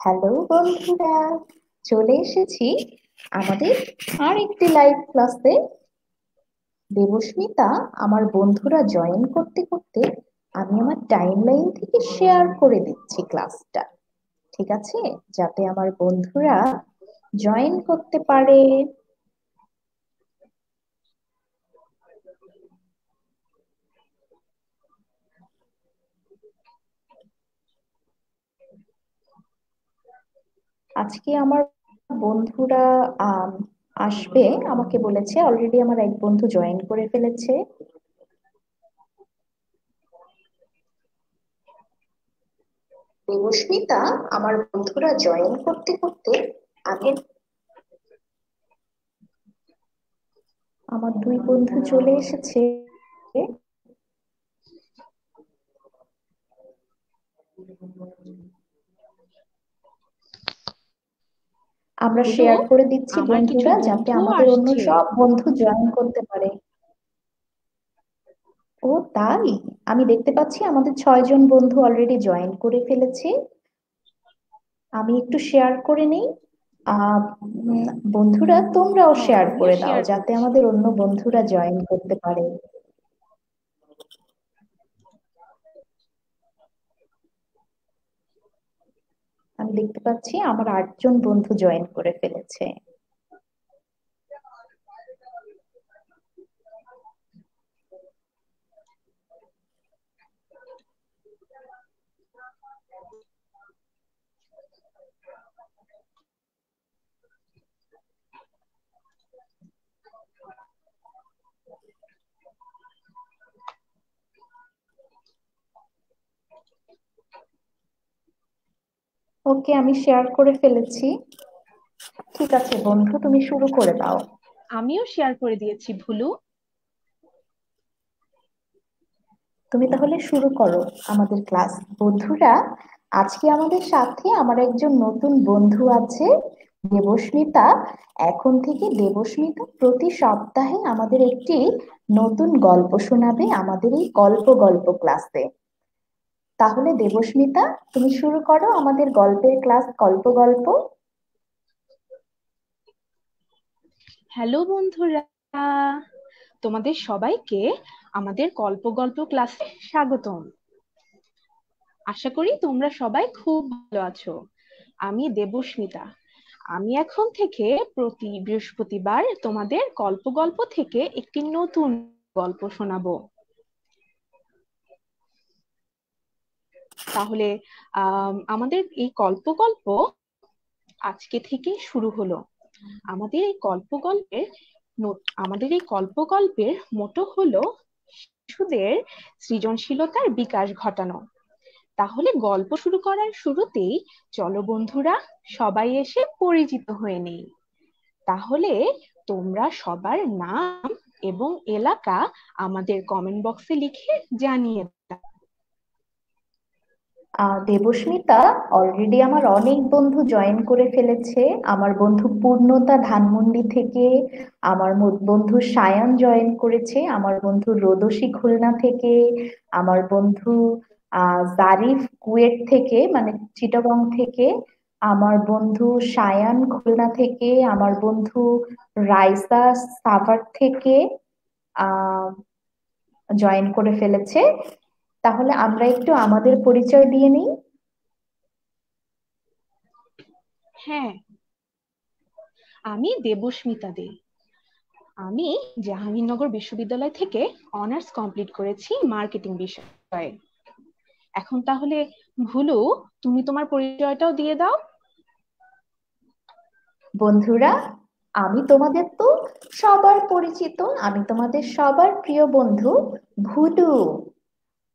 Hello বন্ধুরা, চলে এসেছি আমাদের আর একটি লাইভ ক্লাসে দেবস্মিতা, আমার বন্ধুরা জয়েন করতে করতে আমি আমার টাইম লাইন থেকে শেয়ার করে দিচ্ছি ক্লাসটা ঠিক আছে? যাতে আমার বন্ধুরা জয়েন করতে পারে। আজকে আমার বন্ধুরা আসবে। আমাকে বলেছে অলরেডি আমার এক বন্ধু জয়েন করে ফেলেছে। দেবস্মিতা আমার বন্ধুরা জয়েন করতে করতে আগে আমার দুই বন্ধু চলে এসেছে। আমরা শেয়ার করে দিচ্ছি বন্ধুরা যাতে আমাদের অন্য সব বন্ধু জয়েন করতে পারে। ও তাই? আমি দেখতে পাচ্ছি আমাদের ছয়জন বন্ধু অলরেডি জয়েন করে ফেলেছে। আমি একটু শেয়ার করে নেই। বন্ধুরা তোমরাও শেয়ার হ্যাঁ, করে দাও যাতে আমাদের অন্য বন্ধুরা জয়েন করতে পারে। আমি দেখতে পাচ্ছি আমার আটজন বন্ধু জয়েন করে ফেলেছে। ওকে আমি শেয়ার করে ফেলেছি। ঠিক আছে বন্ধু তুমি শুরু করে দাও। আমিও শেয়ার করে দিয়েছি ভুলু। তুমি তাহলে শুরু করো আমাদের ক্লাস বন্ধুরা আজকে আমাদের সাথে আমার একজন নতুন বন্ধু আছে দেবস্মিতা। এখন থেকে দেবস্মিতা প্রতি সপ্তাহে আমাদের একটি নতুন গল্প শোনাবে আমাদের এই গল্প গল্প ক্লাসে তাহলে দেবস্মিতা, তুমি শুরু করো আমাদের গল্পের ক্লাস, গল্প গল্প। হ্যালো বন্ধুরা, তোমাদের সবাইকে আমাদের গল্প গল্প ক্লাসে স্বাগতম। আশা করি তোমরা সবাই খুব ভালো আছো। আমি দেবস্মিতা। আমি এখন থেকে প্রতি বৃহস্পতিবার তোমাদের গল্প গল্প থেকে একটি নতুন গল্প শোনাবো। তাহলে আমাদের এই গল্প গল্প আজকে থেকে শুরু হলো। আমাদের এই গল্প গল্পের আমাদের এই গল্প গল্পের মোটো হলো শিশুদের সৃজনশীলতার বিকাশ ঘটানো। তাহলে গল্প শুরু করার শুরুতেই চলো বন্ধুরা, সবাই এসে পরিচিত হয়ে নেই। তাহলে তোমরা সবার নাম এবং এলাকা আমাদের কমেন্ট বক্সে লিখে জানিয়ে দাও। দেবস্মিতা অলরেডি আমার অনেক বন্ধু জয়েন করে ফেলেছে। আমার বন্ধু পূর্ণতা ধানমন্ডি থেকে, আমার বন্ধু সায়ান জয়েন করেছে, আমার বন্ধু রোদসী খুলনা থেকে, আমার বন্ধু জারিফ কুয়েট থেকে মানে চিটাগং থেকে, আমার বন্ধু সায়ান খুলনা থেকে, আমার বন্ধু রাইসা সাভার থেকে জয়েন করে ফেলেছে। তাহলে আমরা একটু আমাদের পরিচয় দিয়ে নিই। হ্যাঁ। আমি দেবস্মিতা দে। আমি জাহাঙ্গীরনগর বিশ্ববিদ্যালয় থেকে অনার্স কমপ্লিট করেছি মার্কেটিং বিষয়ে। এখন তাহলে ভুলু তুমি তোমার পরিচয়টাও দিয়ে দাও। বন্ধুরা আমি তোমাদের তো সবার পরিচিত আমি তোমাদের সবার প্রিয় বন্ধু ভুলু।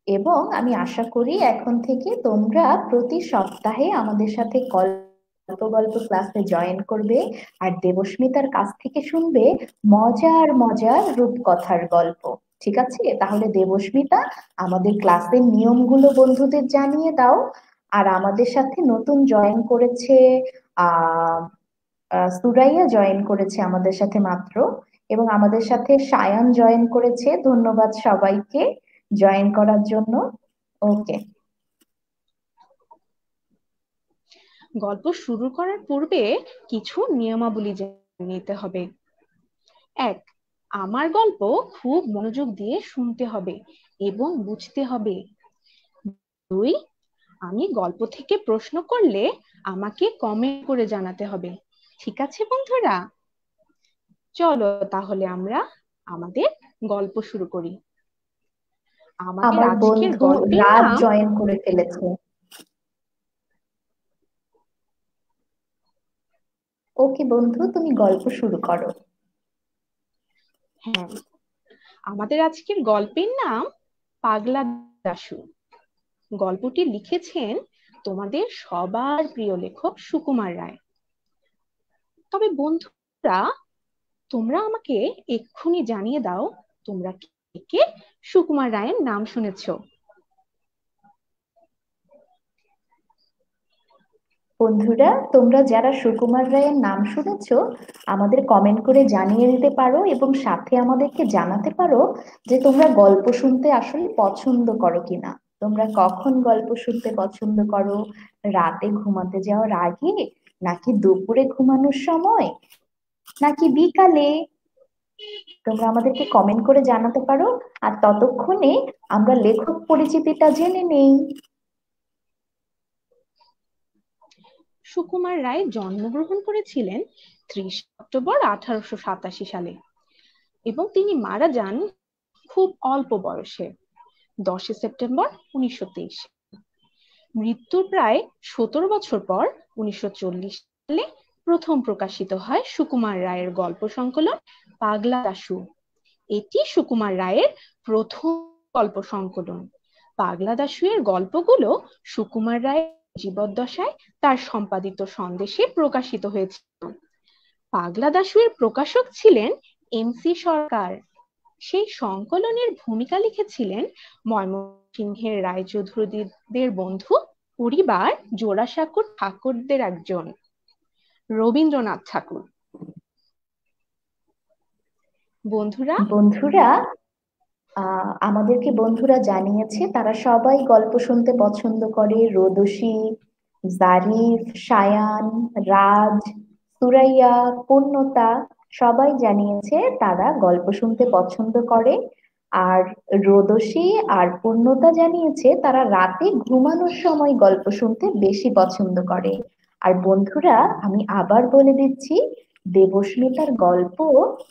এবং আমি আশা করি এখন থেকে তোমরা প্রতি সপ্তাহে আমাদের সাথে গল্প গল্প ক্লাসে জয়েন করবে আর দেবস্মিতার কাছ থেকে শুনবে মজার মজার রূপকথার গল্প। ঠিক আছে? তাহলে দেবস্মিতা, আমাদের ক্লাসের নিয়মগুলো বন্ধুদের জানিয়ে দাও আর আমাদের সাথে নতুন জয়েন করেছে আহ সুরাইয়া জয়েন করেছে আমাদের সাথে মাত্র এবং আমাদের সাথে সায়ান জয়েন করেছে। ধন্যবাদ সবাইকে। জয়েন করার জন্য। ওকে গল্প শুরু করার পূর্বে কিছু নিয়মাবলী জেনে নিতে হবে। এক, আমার গল্প খুব মনোযোগ দিয়ে শুনতে হবে এবং বুঝতে হবে। দুই, আমি গল্প থেকে প্রশ্ন করলে আমাকে কমেন্ট করে জানাতে হবে। ঠিক আছে বন্ধুরা? চলো তাহলে আমরা আমাদের গল্প শুরু করি। আজকের গল্পের নাম জয়েন করে ফেলেছে। ওকে বন্ধু তুমি গল্প শুরু করো। হ্যাঁ। আমাদের আজকের গল্পের নাম পাগলা দাশু। গল্পটি লিখেছেন তোমাদের সবার প্রিয় লেখক সুকুমার রায়। তবে বন্ধুরা তোমরা আমাকে এক্ষুনি জানিয়ে দাও তোমরা কে সুকুমার রায়ের নাম শুনেছ? বন্ধুরা, তোমরা যারা সুকুমার রায়ের নাম শুনেছ, আমাদের কমেন্ট করে জানিয়ে দিতে পারো এবং সাথে আমাদেরকে জানাতে পারো যে তোমরা গল্প শুনতে আসলে পছন্দ করো কিনা। তোমরা কখন গল্প শুনতে পছন্দ করো? রাতে ঘুমাতে যাওয়ার আগে নাকি দুপুরে ঘুমানোর সময়? নাকি বিকালে? তোমরা আমাদেরকে কমেন্ট করে জানাতে পারো, আর ততক্ষণে আমরা লেখক পরিচিতিটা জেনে নেই। সুকুমার রায় জন্মগ্রহণ করেছিলেন ত্রিশ অক্টোবর আঠারোশো সাতাশি সালে এবং তিনি মারা যান খুব অল্প বয়সে, দশই সেপ্টেম্বর উনিশশো তেইশ। মৃত্যুর প্রায় সতেরো বছর পর উনিশশো চল্লিশ সালে প্রথম প্রকাশিত হয় সুকুমার রায়ের গল্প সংকলন পাগলা দাশু। এটি সুকুমার রায়ের প্রথম গল্প সংকলন। পাগলা দাশু এর গল্পগুলো সুকুমার রায়ের জীবদ্দশায় তার সম্পাদিত সন্দেশে প্রকাশিত হয়েছিল পাগলা দাশু এর প্রকাশক ছিলেন এমসি সরকার। সেই সংকলনের ভূমিকা লিখেছিলেন ময়মনসিংহের রায়চৌধুরীদের বন্ধু পরিবার জোড়াসাঁকোর ঠাকুরদের একজন। রবীন্দ্রনাথ ঠাকুর। বন্ধুরা? বন্ধুরা আমাদেরকে বন্ধুরা জানিয়েছে, তারা সবাই গল্প শুনতে পছন্দ করে। রোদসী, জারিফ, সায়ান, রাজ, সুরাইয়া, পূর্ণতা, সবাই জানিয়েছে তারা গল্প শুনতে পছন্দ করে। আর রোদসী আর পূর্ণতা জানিয়েছে তারা রাতে ঘুমানোর সময় গল্প শুনতে বেশি পছন্দ করে। আর বন্ধুরা, আমি আবার বলে দিচ্ছি দেবস্মিতার গল্প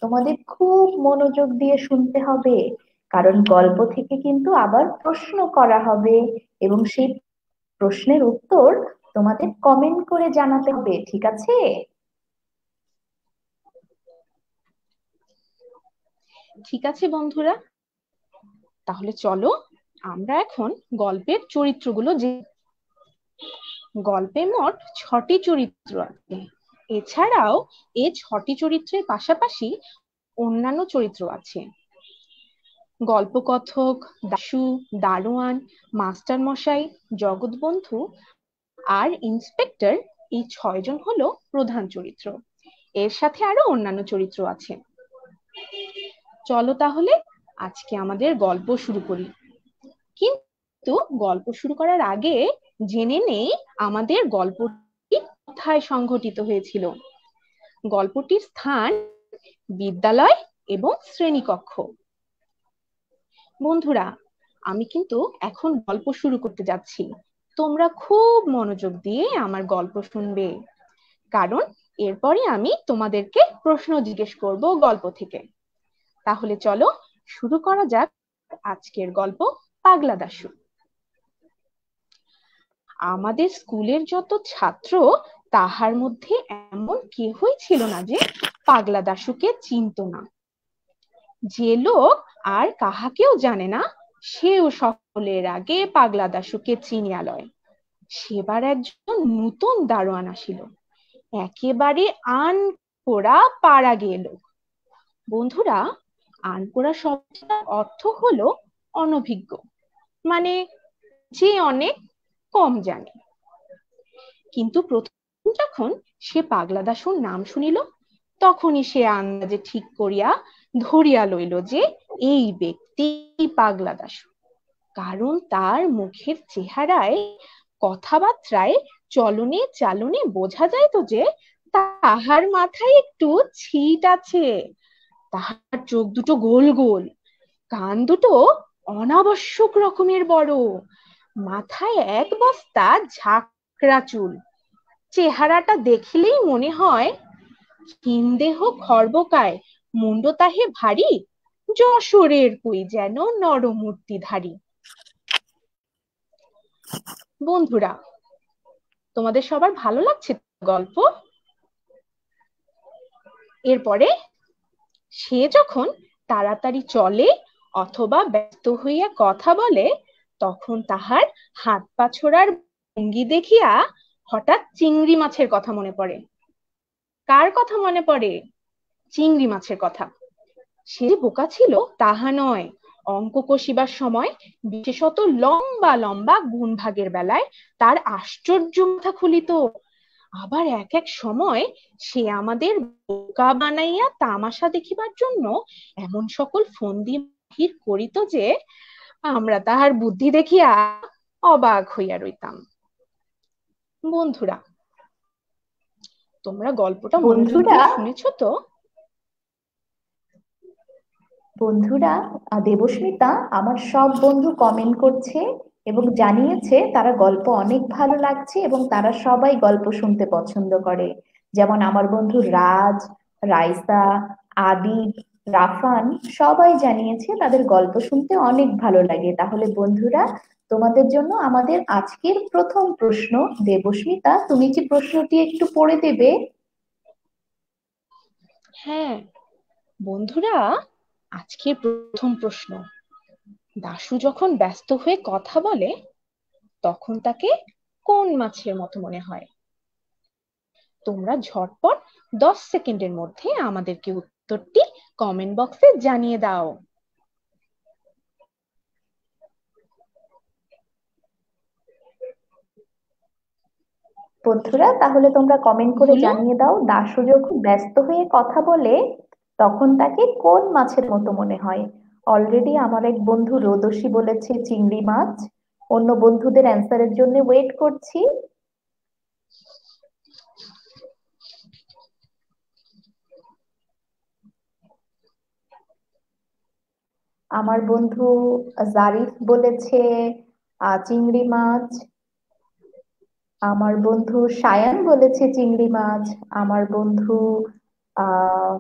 তোমাদের খুব মনোযোগ দিয়ে শুনতে হবে। কারণ গল্প থেকে কিন্তু আবার প্রশ্ন করা হবে এবং সেই প্রশ্নের উত্তর তোমাদের কমেন্ট করে জানাতে হবে, ঠিক আছে? ঠিক আছে বন্ধুরা। তাহলে চলো আমরা এখন গল্পের চরিত্রগুলো যে গল্পে মোট ছটি চরিত্র আছে। এছাড়াও এ ছটি চরিত্রের পাশাপাশি অন্যান্য চরিত্র আছে। গল্পকথক, দাশু, দারোয়ান মাস্টার মশাই জগৎবন্ধু আর ইন্সপেক্টর এই ছয়জন হলো প্রধান চরিত্র। এর সাথে আরও অন্যান্য চরিত্র আছে। চলো তাহলে আজকে আমাদের গল্প শুরু করি। কিন্তু গল্প শুরু করার আগে জেনে নেই আমাদের গল্পটি কোথায় সংঘটিত হয়েছিল? গল্পটির স্থান বিদ্যালয় এবং শ্রেণীকক্ষ। বন্ধুরা, আমি কিন্তু এখন গল্প শুরু করতে যাচ্ছি। তোমরা খুব মনোযোগ দিয়ে আমার গল্প শুনবে। কারণ এরপরে আমি তোমাদেরকে প্রশ্ন জিজ্ঞেস করব গল্প থেকে। তাহলে চলো শুরু করা যাক আজকের গল্প পাগলা দাসু আমাদের স্কুলের যত ছাত্র তাহার মধ্যে এমন কেহই ছিল না যে পাগলা দাশুকে চিনত না। যে লোক আর কাহাকেও জানে না, সেও সকলের আগে পাগলা দাশুকে চিনিয়া লয়। সেবার একজন নূতন দারোয়ান আসিল। একেবারে আন পোড়া পাড়া গেল বন্ধুরা আনকোড়া শব্দটার অর্থ হলো অনভিজ্ঞ মানে যে অনেক কম জানে। কিন্তু প্রথম যখন সে পাগলা দাসুর নাম শুনিল, তখনই সে আন্দাজে ঠিক করিয়া ধরিয়া লইল যে, এই ব্যক্তি পাগলা দাসু কারণ তার মুখের চেহারায়, কথাবার্তায়, চলনে চালনে বোঝা যায় তো যে, তাহার মাথায় একটু ছিট আছে। তাহার চোখ দুটো গোল গোল, কান দুটো অনাবশ্যক রকমের বড়। মাথায় এক বস্তা ঝাঁকড়া চুল চেহারাটা দেখিলেই মনে হয় হিন্দেহ খর্বকায়, মুন্ড তাহে ভারী, যশোরের কই যেন নরমূর্তিধারী। বন্ধুরা, তোমাদের সবার ভালো লাগছে গল্প? এরপরে সে যখন তাড়াতাড়ি চলে অথবা ব্যস্ত হইয়া কথা বলে, তখন তাহার হাত পা ছোড়ার ভঙ্গি দেখিয়া হঠাৎ চিংড়ি মাছের কথা মনে পড়ে। কার কথা মনে পড়ে? চিংড়ি মাছের কথা। সে বোকা ছিল, তাহা নয়। অঙ্ক কষিবার সময় বিশেষত লম্বা লম্বা গুণ ভাগের বেলায় তার আশ্চর্য মাথা খুলিত। আবার এক এক সময় সে আমাদের বোকা বানাইয়া তামাশা দেখিবার জন্য এমন সকল ফন্দি বাহির করিত যে আমরা তাহার বুদ্ধি দেখিয়া অবাক হইয়া রইতাম। বন্ধুরা তোমরা গল্পটা বন্ধুরা শুনেছ তো? বন্ধুরা দেবস্মিতা আমার সব বন্ধু কমেন্ট করছে এবং জানিয়েছে তারা গল্প অনেক ভালো লাগছে এবং তারা সবাই গল্প শুনতে পছন্দ করে। যেমন আমার বন্ধু রাজ রাইসা আদিব রাফান সবাই জানিয়েছে তাদের গল্প শুনতে অনেক ভালো লাগে। তাহলে বন্ধুরা তোমাদের জন্য আমাদের আজকের প্রথম প্রশ্ন, দেবস্মিতা, তুমি কি প্রশ্নটি একটু পড়ে দেবে? হ্যাঁ। বন্ধুরা, আজকের প্রথম প্রশ্ন। দাশু যখন ব্যস্ত হয়ে কথা বলে, তখন তাকে কোন মাছের মতো মনে হয়? তোমরা ঝটপট দশ সেকেন্ডের মধ্যে আমাদেরকে উত্তরটি কমেন্ট বক্সে জানিয়ে দাও। বন্ধুরা তাহলে তোমরা কমেন্ট করে জানিয়ে দাও দাশু যখন ব্যস্ত হয়ে কথা বলে তখন তাকে কোন মাছের মতো মনে হয়? অলরেডি আমার এক বন্ধু রোদসী বলেছে চিংড়ি মাছ। অন্য বন্ধুদের অ্যান্সারের জন্য ওয়েট করছি। আমার বন্ধু জারিফ বলেছে চিংড়ি মাছ আমার বন্ধু সায়ান বলেছে চিংড়ি মাছ, আমার বন্ধু আহ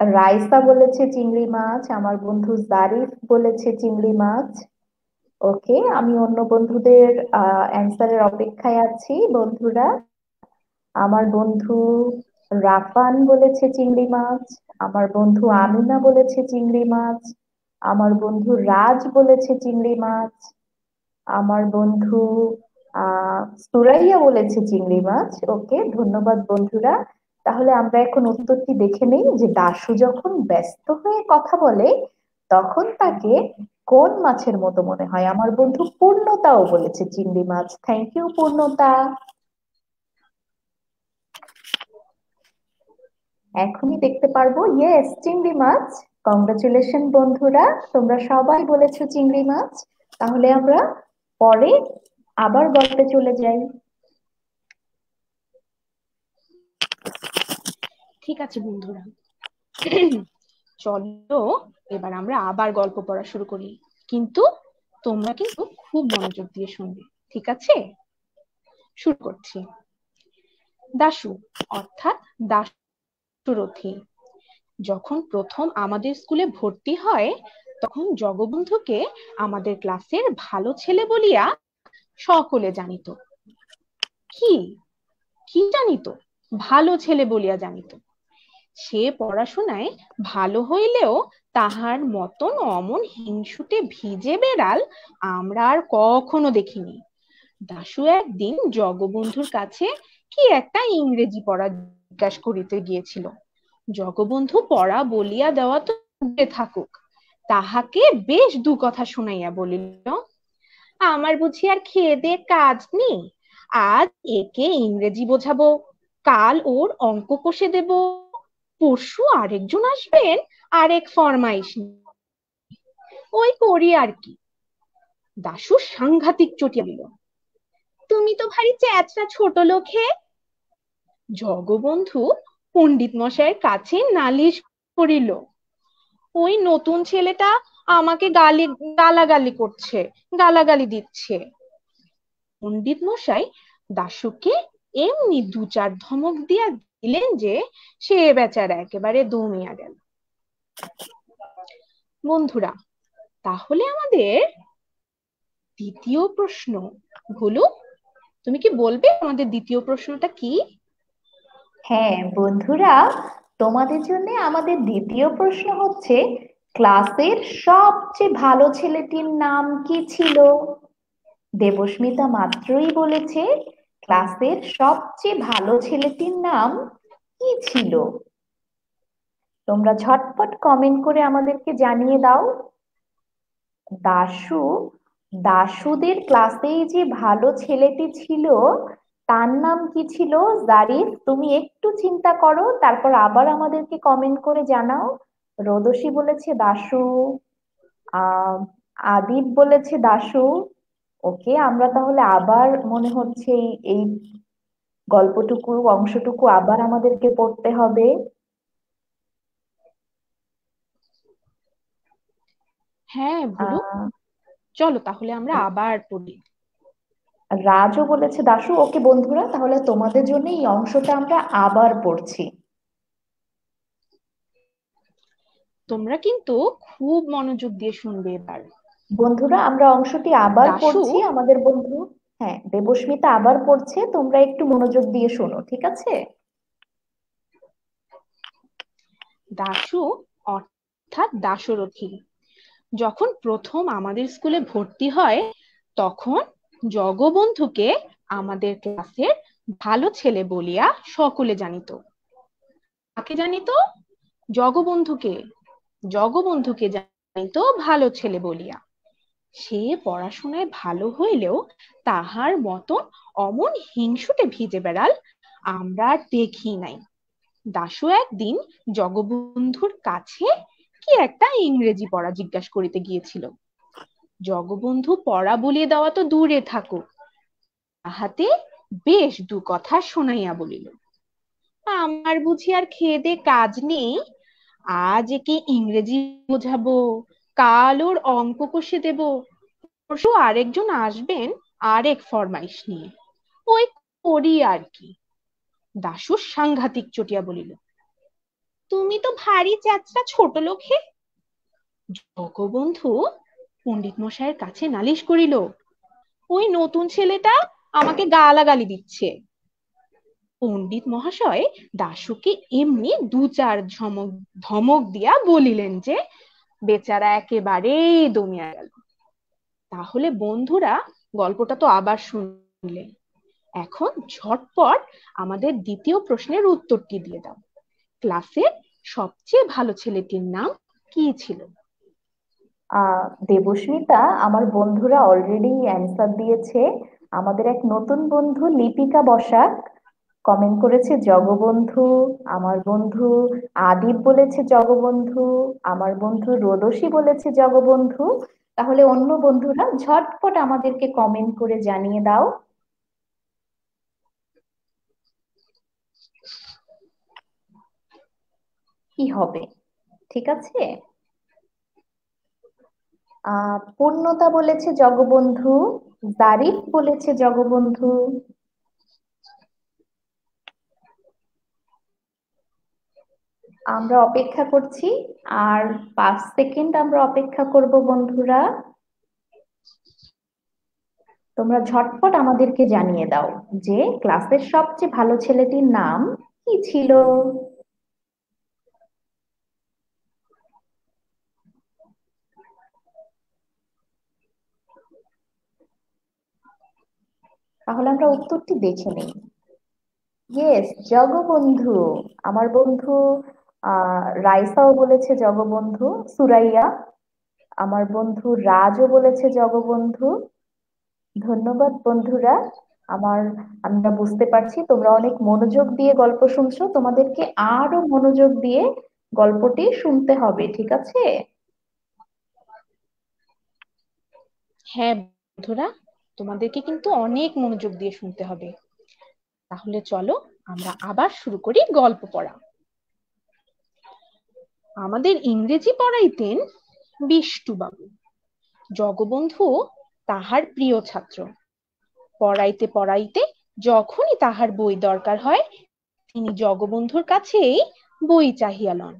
রাইসা বলেছে চিংড়ি মাছ, আমার বন্ধু জারিফ বলেছে চিংড়ি মাছ। ওকে, আমি অন্য বন্ধুদের অ্যান্সারের অপেক্ষায় আছি, বন্ধুরা। আমার বন্ধু রাফান বলেছে চিংড়ি মাছ, আমার বন্ধু আমিনা বলেছে চিংড়ি মাছ, আমার বন্ধু রাজ বলেছে চিংড়ি মাছ, আমার বন্ধু সুরাইয়া বলেছে চিংড়ি মাছ। ওকে, ধন্যবাদ বন্ধুরা। তাহলে আমরা এখন উত্তরটি দেখে নেই যে দাশু যখন ব্যস্ত হয়ে কথা বলে, তখন তাকে কোন মাছের মতো মনে হয়? আমার বন্ধু পূর্ণতাও বলেছে চিংড়ি মাছ। থ্যাংক ইউ পূর্ণতা। এখনই দেখতে পারব। ইয়েস চিংড়ি মাছ। কংগ্রাচুলেশন বন্ধুরা। তোমরা সবাই বলেছ চিংড়ি মাছ। তাহলে আমরা পরে আবার গল্পে চলে যাই। ঠিক আছে বন্ধুরা। চলো, এবার আমরা আবার গল্প পড়া শুরু করি। কিন্তু তোমরা কিন্তু খুব মনোযোগ দিয়ে শুনবে, ঠিক আছে? শুরু করছি। দাশু, অর্থাৎ দাসুরথী যখন প্রথম আমাদের স্কুলে ভর্তি হয়, তখন জগবন্ধুকে আমাদের ক্লাসের ভালো ছেলে বলিয়া সকলে জানিত। কি? কি জানিত? ভালো ছেলে বলিয়া জানিত। সে পড়াশোনায় ভালো হইলেও তাহার মতন অমন হিংসুটে ভিজে বেড়াল আমরা আর কখনো দেখিনি। দাশু একদিন জগবন্ধুর কাছে কি একটা ইংরেজি পড়া জিজ্ঞাসা করিতে গিয়েছিল। জগবন্ধু পড়া বলিয়া দেওয়া তো থাকুক। তাহাকে বেশ দু কথা শুনাইয়া বলিল আমার বুঝি আর খেয়ে দে কাজ নেই। আজ একে ইংরেজি বোঝাবো, কাল ওর অঙ্ক কষে দেব। পরশু আরেকজন আসবেন, আরেক ফরমাইশ ওই করি আর কি। দাশু সাংঘাতিক চটিয়া দিল। তুমি তো ভারী চ্যাচরা ছোট লোক। জগবন্ধু পণ্ডিত মশাইয়ের কাছে নালিশ করিল। ওই নতুন ছেলেটা আমাকে গালি, গালাগালি করছে, গালাগালি দিচ্ছে। পণ্ডিত মশাই দাশুকে এমনি দু চার ধমক দিয়া দিলেন যে সে বেচারা একেবারে দমিয়া গেল। বন্ধুরা, তাহলে আমাদের দ্বিতীয় প্রশ্ন ভুলু তুমি কি বলবে আমাদের দ্বিতীয় প্রশ্নটা কি? হ্যাঁ বন্ধুরা, তোমাদের জন্য আমাদের দ্বিতীয় প্রশ্ন হচ্ছে ক্লাসের সবচেয়ে ভালো ছেলেটির নাম কি ছিল? দেবস্মিতা মাত্রই বলেছে, ক্লাসের সবচেয়ে ভালো ছেলেটির নাম কি ছিল? তোমরা ঝটপট কমেন্ট করে আমাদেরকে জানিয়ে দাও। দাশু, দাশুদের ক্লাসেই যে ভালো ছেলেটি ছিল, তার নাম কি ছিল? জারিফ, তুমি একটু চিন্তা করো, তারপর আবার আমাদেরকে কমেন্ট করে জানাও। রোদসী বলেছে দাশু আহ আদিব বলেছে দাশু। ওকে আমরা তাহলে আবার মনে হচ্ছে এই গল্পটুকু অংশটুকু আবার আমাদেরকে পড়তে হবে। হ্যাঁ চলো তাহলে আমরা আবার পড়ি। রাজও বলেছে দাশু ওকে বন্ধুরা তাহলে তোমাদের জন্য এই অংশটা আমরা আবার পড়ছি। তোমরা কিন্তু খুব মনোযোগ দিয়ে শুনবে এবার। বন্ধুরা আমরা অংশটি আবার পড়ছি আমাদের বন্ধু। হ্যাঁ দেবস্মিতা আবার পড়ছে তোমরা একটু মনোযোগ দিয়ে শোনো ঠিক আছে? দাশু অর্থাৎ দাশরথী যখন প্রথম আমাদের স্কুলে ভর্তি হয় তখন জগবন্ধুকে আমাদের ক্লাসের ভালো ছেলে বলিয়া সকলে জানিত। কাকে জানিত? জগবন্ধুকে। জগবন্ধুকে জানিত ভালো ছেলে বলিয়া। সে পড়াশোনায় ভালো হইলেও তাহার মতন অমন হিংসুটে ভিজে বেড়াল আমরা দেখি নাই। দাশু একদিন জগবন্ধুর কাছে কি একটা ইংরেজি পড়া জিজ্ঞাসা করিতে গিয়েছিল। জগবন্ধু পড়া বলিয়ে দেওয়া তো দূরে থাকুক, তাহাতে বেশ দু কথা শোনাইয়া বলিল, আমার বুঝি আর খেয়ে দে কাজ নেই আজ একে ইংরেজি বোঝাবো, কাল ওর অঙ্ক কষে দেব। পরশু আরেকজন আসবেন, আরেক ফরমাইশ নিয়ে। ওই করি আর কি। দাশু সাংঘাতিক চটিয়া বলিল, তুমি তো ভারী চ্যাচরা ছোট লোক? জগবন্ধু পণ্ডিত মশাইয়ের কাছে নালিশ করিল, ওই নতুন ছেলেটা আমাকে গালাগালি দিচ্ছে। পণ্ডিত মহাশয় দাশুকে এমনি দু চার ধমক ধমক দিয়া বলিলেন যে, বেচারা একেবারে দমিয়া গেল। তাহলে বন্ধুরা, গল্পটা তো আবার শুনলে। এখন ঝটপট আমাদের দ্বিতীয় প্রশ্নের উত্তরটি দিয়ে দাও। ক্লাসের সবচেয়ে ভালো ছেলেটির নাম কি ছিল? দেবস্মিতা, আমার বন্ধুরা অলরেডি অ্যান্সার দিয়েছে। আমাদের এক নতুন বন্ধু লিপিকা বসাক। কমেন্ট করেছে, জগবন্ধু, আমার বন্ধু, আদিব বলেছে জগবন্ধু, আমার বন্ধু রোদসী বলেছে জগবন্ধু, তাহলে অন্য বন্ধুরা ঝটপট আমাদেরকে কমেন্ট করে জানিয়ে দাও। কি হবে? ঠিক আছে? আহ, পূর্ণতা বলেছে জগবন্ধু, জারিফ বলেছে জগবন্ধু আমরা অপেক্ষা করছি। আর পাঁচ সেকেন্ড আমরা অপেক্ষা করব বন্ধুরা। তোমরা ঝটপট আমাদেরকে জানিয়ে দাও যে ক্লাসের সবচেয়ে ভালো ছেলেটির নাম কি ছিল? তাহলে আমরা উত্তরটি দেখে নিই। ইয়েস জগবন্ধু, আমার বন্ধু। রাইসাও বলেছে জগবন্ধু, সুরাইয়া, আমার বন্ধু রাজও বলেছে জগবন্ধু। ধন্যবাদ বন্ধুরা, আমার, আমরা বুঝতে পারছি, তোমরা অনেক মনোযোগ দিয়ে গল্প শুনছো, তোমাদেরকে আরও মনোযোগ দিয়ে গল্পটি শুনতে হবে, ঠিক আছে? হ্যাঁ বন্ধুরা, তোমাদেরকে কিন্তু অনেক মনোযোগ দিয়ে শুনতে হবে। তাহলে চলো, আমরা আবার শুরু করি গল্প পড়া। আমাদের ইংরেজি পড়াইতেন বিষ্টু বাবু জগবন্ধু তাহার প্রিয় ছাত্র। পড়াইতে পড়াইতে যখনই তাহার বই দরকার হয়, তিনি জগবন্ধুর কাছেই বই চাহিয়া লন।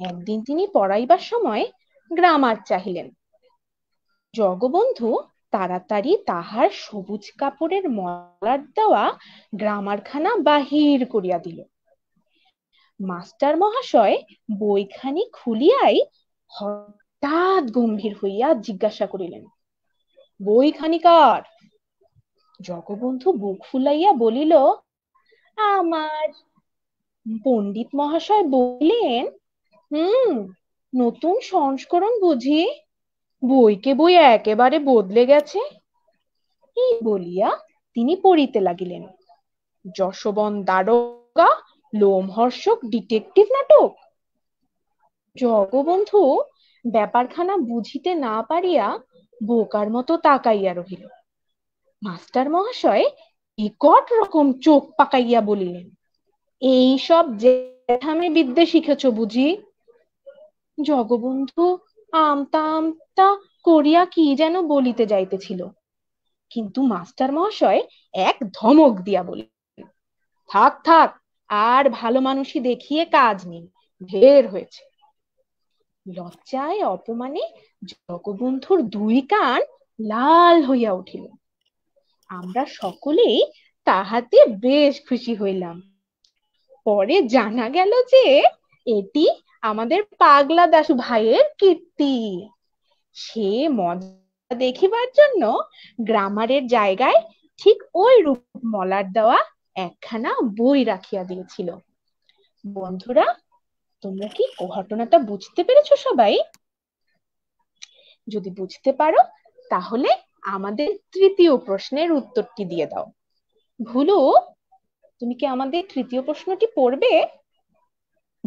একদিন তিনি পড়াইবার সময় গ্রামার চাহিলেন। জগবন্ধু তাড়াতাড়ি তাহার সবুজ কাপড়ের মলার দেওয়া গ্রামারখানা বাহির করিয়া দিল। মাস্টার মহাশয় বইখানি খুলিয়াই হঠাৎ গম্ভীর হইয়া জিজ্ঞাসা করিলেন, বইখানি কার? জগবন্ধু বুক ফুলাইয়া বলিল, আমার পণ্ডিত মহাশয় বললেন, হুম, নতুন সংস্করণ বুঝি, বইকে বই একেবারে বদলে গেছে। এই বলিয়া তিনি পড়িতে লাগিলেন। যশবন দারোগা লোমহর্ষক ডিটেকটিভ নাটক। জগবন্ধু ব্যাপারখানা বুঝিতে না পারিয়া বোকার মতো তাকাইয়া রহিল। মাস্টার মহাশয় বিকট রকম চোখ পাকাইয়া বলিলেন, এই সব জ্যাঠামে বিদ্যে শিখেছ বুঝি? জগবন্ধু আমতা আমতা করিয়া কি যেন বলিতে যাইতেছিল। কিন্তু মাস্টার মহাশয় এক ধমক দিয়া বলিলেন, থাক থাক আর ভালো মানুষই দেখিয়ে কাজ নেই। ঢের হয়েছে। লজ্জায়, অপমানে জগবন্ধুর দুই কান লাল হইয়া উঠিল। আমরা সকলেই তাহাতে বেশ খুশি হইলাম। পরে জানা গেল যে এটি আমাদের পাগলা দাশু ভাইয়ের কীর্তি। সে মজা দেখিবার জন্য গ্রামারের জায়গায় ঠিক ওই রূপ মলার দেওয়া একখানা বই রাখিয়া দিয়েছিল। বন্ধুরা, তোমরা কি ঘটনাটা বুঝতে পেরেছ সবাই? যদি বুঝতে পারো, তাহলে আমাদের তৃতীয় প্রশ্নের উত্তরটি দিয়ে দাও। ভুলু, তুমি কি আমাদের তৃতীয় প্রশ্নটি পড়বে?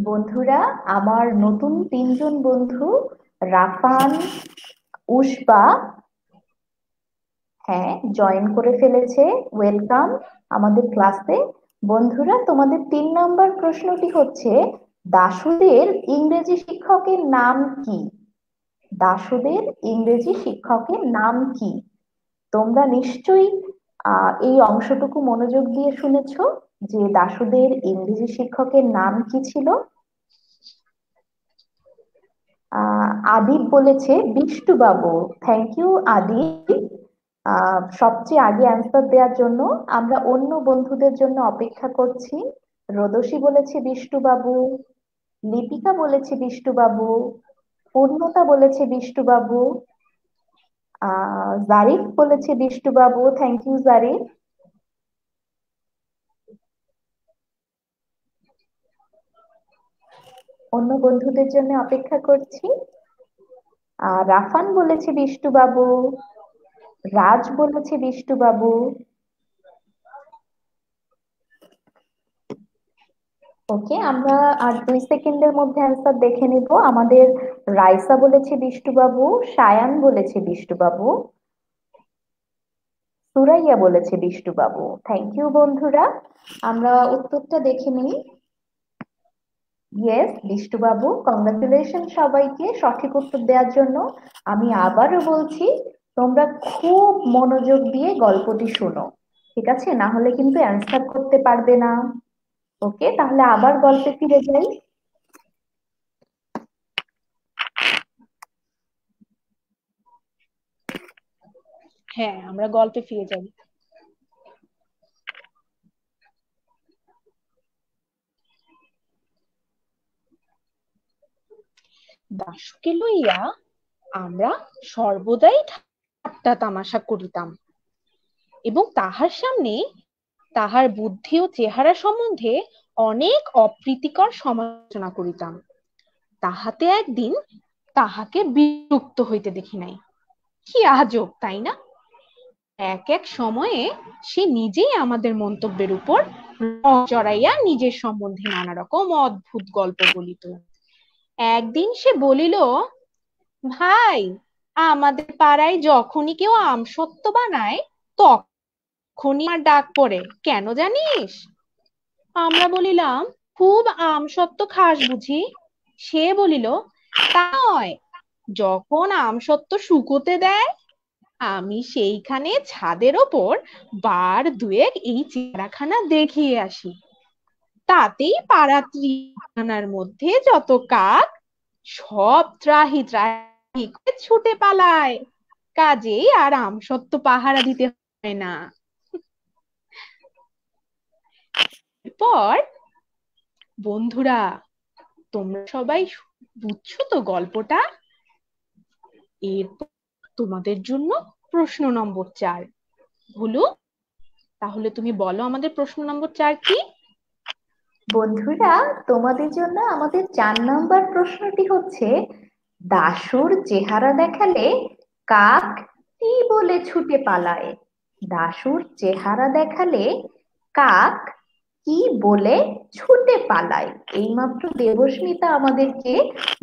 বন্ধুরা, আমার নতুন তিনজন বন্ধু, রাফান, উসবা হ্যাঁ জয়েন করে ফেলেছে ওয়েলকাম আমাদের ক্লাসে বন্ধুরা, তোমাদের তিন নম্বর প্রশ্নটি হচ্ছে, দাশুদের ইংরেজি শিক্ষকের নাম কি? দাশুদের ইংরেজি শিক্ষকের নাম কি? তোমরা নিশ্চয়ই এই অংশটুকু মনোযোগ দিয়ে শুনেছ যে দাশুদের ইংরেজি শিক্ষকের নাম কি ছিল? আদিব বলেছে বিষ্টু বাবু থ্যাংক ইউ আদিব। সবচেয়ে আগে অ্যান্সার দেওয়ার জন্য আমরা অন্য বন্ধুদের জন্য অপেক্ষা করছি। রোদসী বলেছে বিষ্টু বাবু লিপিকা বলেছে বিষ্টু বাবু পূর্ণতা বলেছে বিষ্টু বাবু আহ, জারিফ বলেছে বিষ্টু বাবু থ্যাংক ইউ জারিফ। অন্য বন্ধুদের জন্য অপেক্ষা করছি। আহ, রাফান বলেছে বিষ্টু বাবু রাজ বলেছে বিষ্টু বাবু ওকে, আমরা আর দুই সেকেন্ডের মধ্যে অ্যান্সার দেখে নিব। আমাদের রাইসা বলেছে বিষ্টু বাবু সায়ান বলেছে বিষ্টু বাবু সুরাইয়া বলেছে বিষ্টু বাবু থ্যাংক ইউ বন্ধুরা। আমরা উত্তরটা দেখে নিই। ইয়েস বিষ্টু বাবু কংগ্রাচুলেশন সবাইকে সঠিক উত্তর দেওয়ার জন্য। আমি আবারও বলছি তোমরা খুব মনোযোগ দিয়ে গল্পটি শোনো, ঠিক আছে? না হলে কিন্তু অ্যান্সার করতে পারবে না। ওকে তাহলে আবার গল্পে ফিরে যাই। হ্যাঁ আমরা গল্পে ফিরে যাই। দাশুকে লইয়া আমরা সর্বদাই ঠাট্টা তামাশা করিতাম। এবং তাহার সামনে তাহার বুদ্ধি ও চেহারা সম্বন্ধে অনেক অপ্রীতিকর সমালোচনা করিতাম। তাহাতে একদিন তাহাকে বিরক্ত হইতে দেখি নাই। কি আজব, তাই না? এক এক সময়ে সে নিজেই আমাদের মন্তব্যের উপর চড়াইয়া নিজের সম্বন্ধে নানা রকম অদ্ভুত গল্প বলিত। একদিন সে বলিল, ভাই আমাদের পাড়ায় যখনই কেউ আমসত্ত্ব বানায়, তখনই আর ডাক পড়ে। কেন জানিস? আমরা বলিলাম, খুব আমসত্ত্ব খাস বুঝি। সে বলিল, তা নয়। যখন আমসত্ত্ব শুকোতে দেয়, আমি সেইখানে ছাদের ওপর বার দুয়েক এই চিড়িয়াখানা দেখিয়ে আসি। তাতেই পাড়া মধ্যে যত কাক, সব ত্রাহি ত্রাহি ছুটে পালায়। কাজেই আর আমসত্ত্ব পাহারা দিতে হয় না। এরপর, বন্ধুরা, তোমরা সবাই বুঝছ তো গল্পটা? এরপর তোমাদের জন্য প্রশ্ন নম্বর চার। ভুলু, তাহলে তুমি বলো আমাদের প্রশ্ন নম্বর চার কি? বন্ধুরা, তোমাদের জন্য আমাদের চার নম্বর প্রশ্নটি হচ্ছে দাশুর চেহারা দেখালে কাক কি বলে ছুটে পালায়। দাশুর চেহারা দেখালে কাক কি বলে ছুটে পালায়। এইমাত্র দেবস্মিতা আমাদেরকে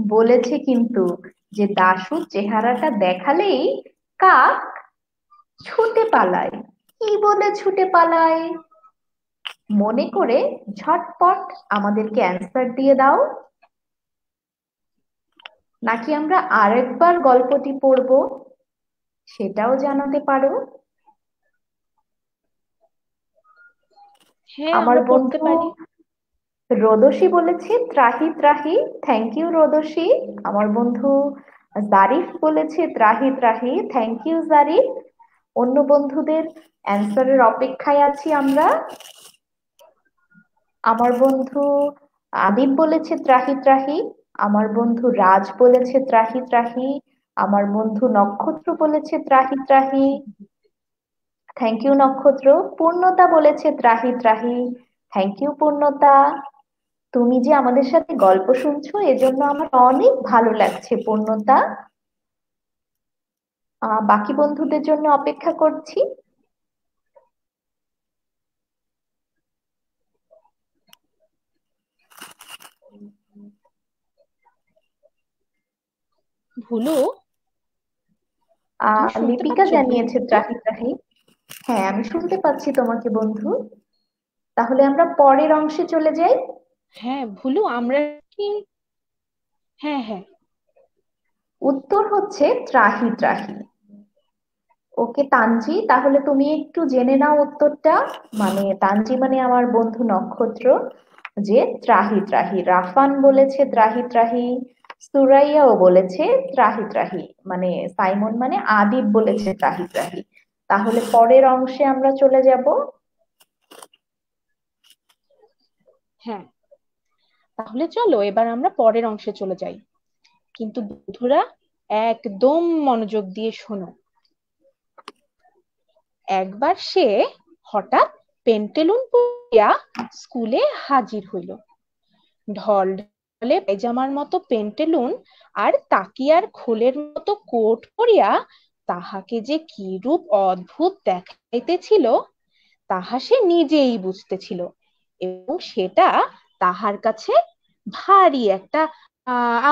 বলেছে কিন্তু যে দাশুর চেহারাটা দেখালেই কাক ছুটে পালায়। কি বলে ছুটে পালায়? মনে করে ঝটপট আমাদেরকে অ্যান্সার দিয়ে দাও। নাকি আমরা আরেকবার গল্পটি পড়ব? সেটাও জানাতে পারো। হ্যাঁ আমার বন্ধু পারি। রোদসী বলেছে ত্রাহি ত্রাহি থ্যাংক ইউ রোদসী। আমার বন্ধু জারিফ বলেছে ত্রাহি ত্রাহি থ্যাংক ইউ জারিফ। অন্য বন্ধুদের অ্যান্সারের অপেক্ষায় আছি আমরা। আমার বন্ধু আদিব বলেছে ত্রাহি ত্রাহি। আমার বন্ধু রাজ বলেছে, ত্রাহি ত্রাহি। আমার বন্ধু নক্ষত্র বলেছে, ত্রাহি ত্রাহি। থ্যাংক ইউ নক্ষত্র। পূর্ণতা বলেছে, ত্রাহি ত্রাহি। থ্যাংক ইউ পূর্ণতা। তুমি যে আমাদের সাথে গল্প শুনছো, এজন্য আমার অনেক ভালো লাগছে পূর্ণতা। বাকি বন্ধুদের জন্য অপেক্ষা করছি। ভুলু? লিপিকা জানিয়েছে ত্রাহি ত্রাহি হ্যাঁ আমি শুনতে পাচ্ছি তোমাকে বন্ধু। তাহলে আমরা পরের অংশে চলে যাই? হ্যাঁ ভুলু আমরা কি? হ্যাঁ হ্যাঁ। উত্তর হচ্ছে ত্রাহি ত্রাহি। ওকে তানজি তাহলে তুমি একটু জেনে নাও উত্তরটা। মানে তানজি মানে আমার বন্ধু নক্ষত্র যে ত্রাহি ত্রাহি। রাফান বলেছে ত্রাহি ত্রাহি। সুরাইয়াও বলেছে ত্রাহি ত্রাহি মানে সাইমন মানে আদিব বলেছে ত্রাহি ত্রাহি। তাহলে পরের অংশে আমরা চলে যাব। হ্যাঁ তাহলে চলো এবার আমরা পরের অংশে চলে যাই। কিন্তু বন্ধুরা, একদম মনোযোগ দিয়ে শোনো। একবার সে হঠাৎ পেন্টেলুন পরিয়া স্কুলে হাজির হইল। ঢল ঢলে পায়জামার মতো পেন্টেলুন আর তাকিয়ার খোলের মতো কোট পরিয়া তাহাকে যে কি রূপ অদ্ভুত দেখাইতেছিল, তাহা সে নিজেই বুঝতেছিল এবং সেটা তাহার কাছে ভারী একটা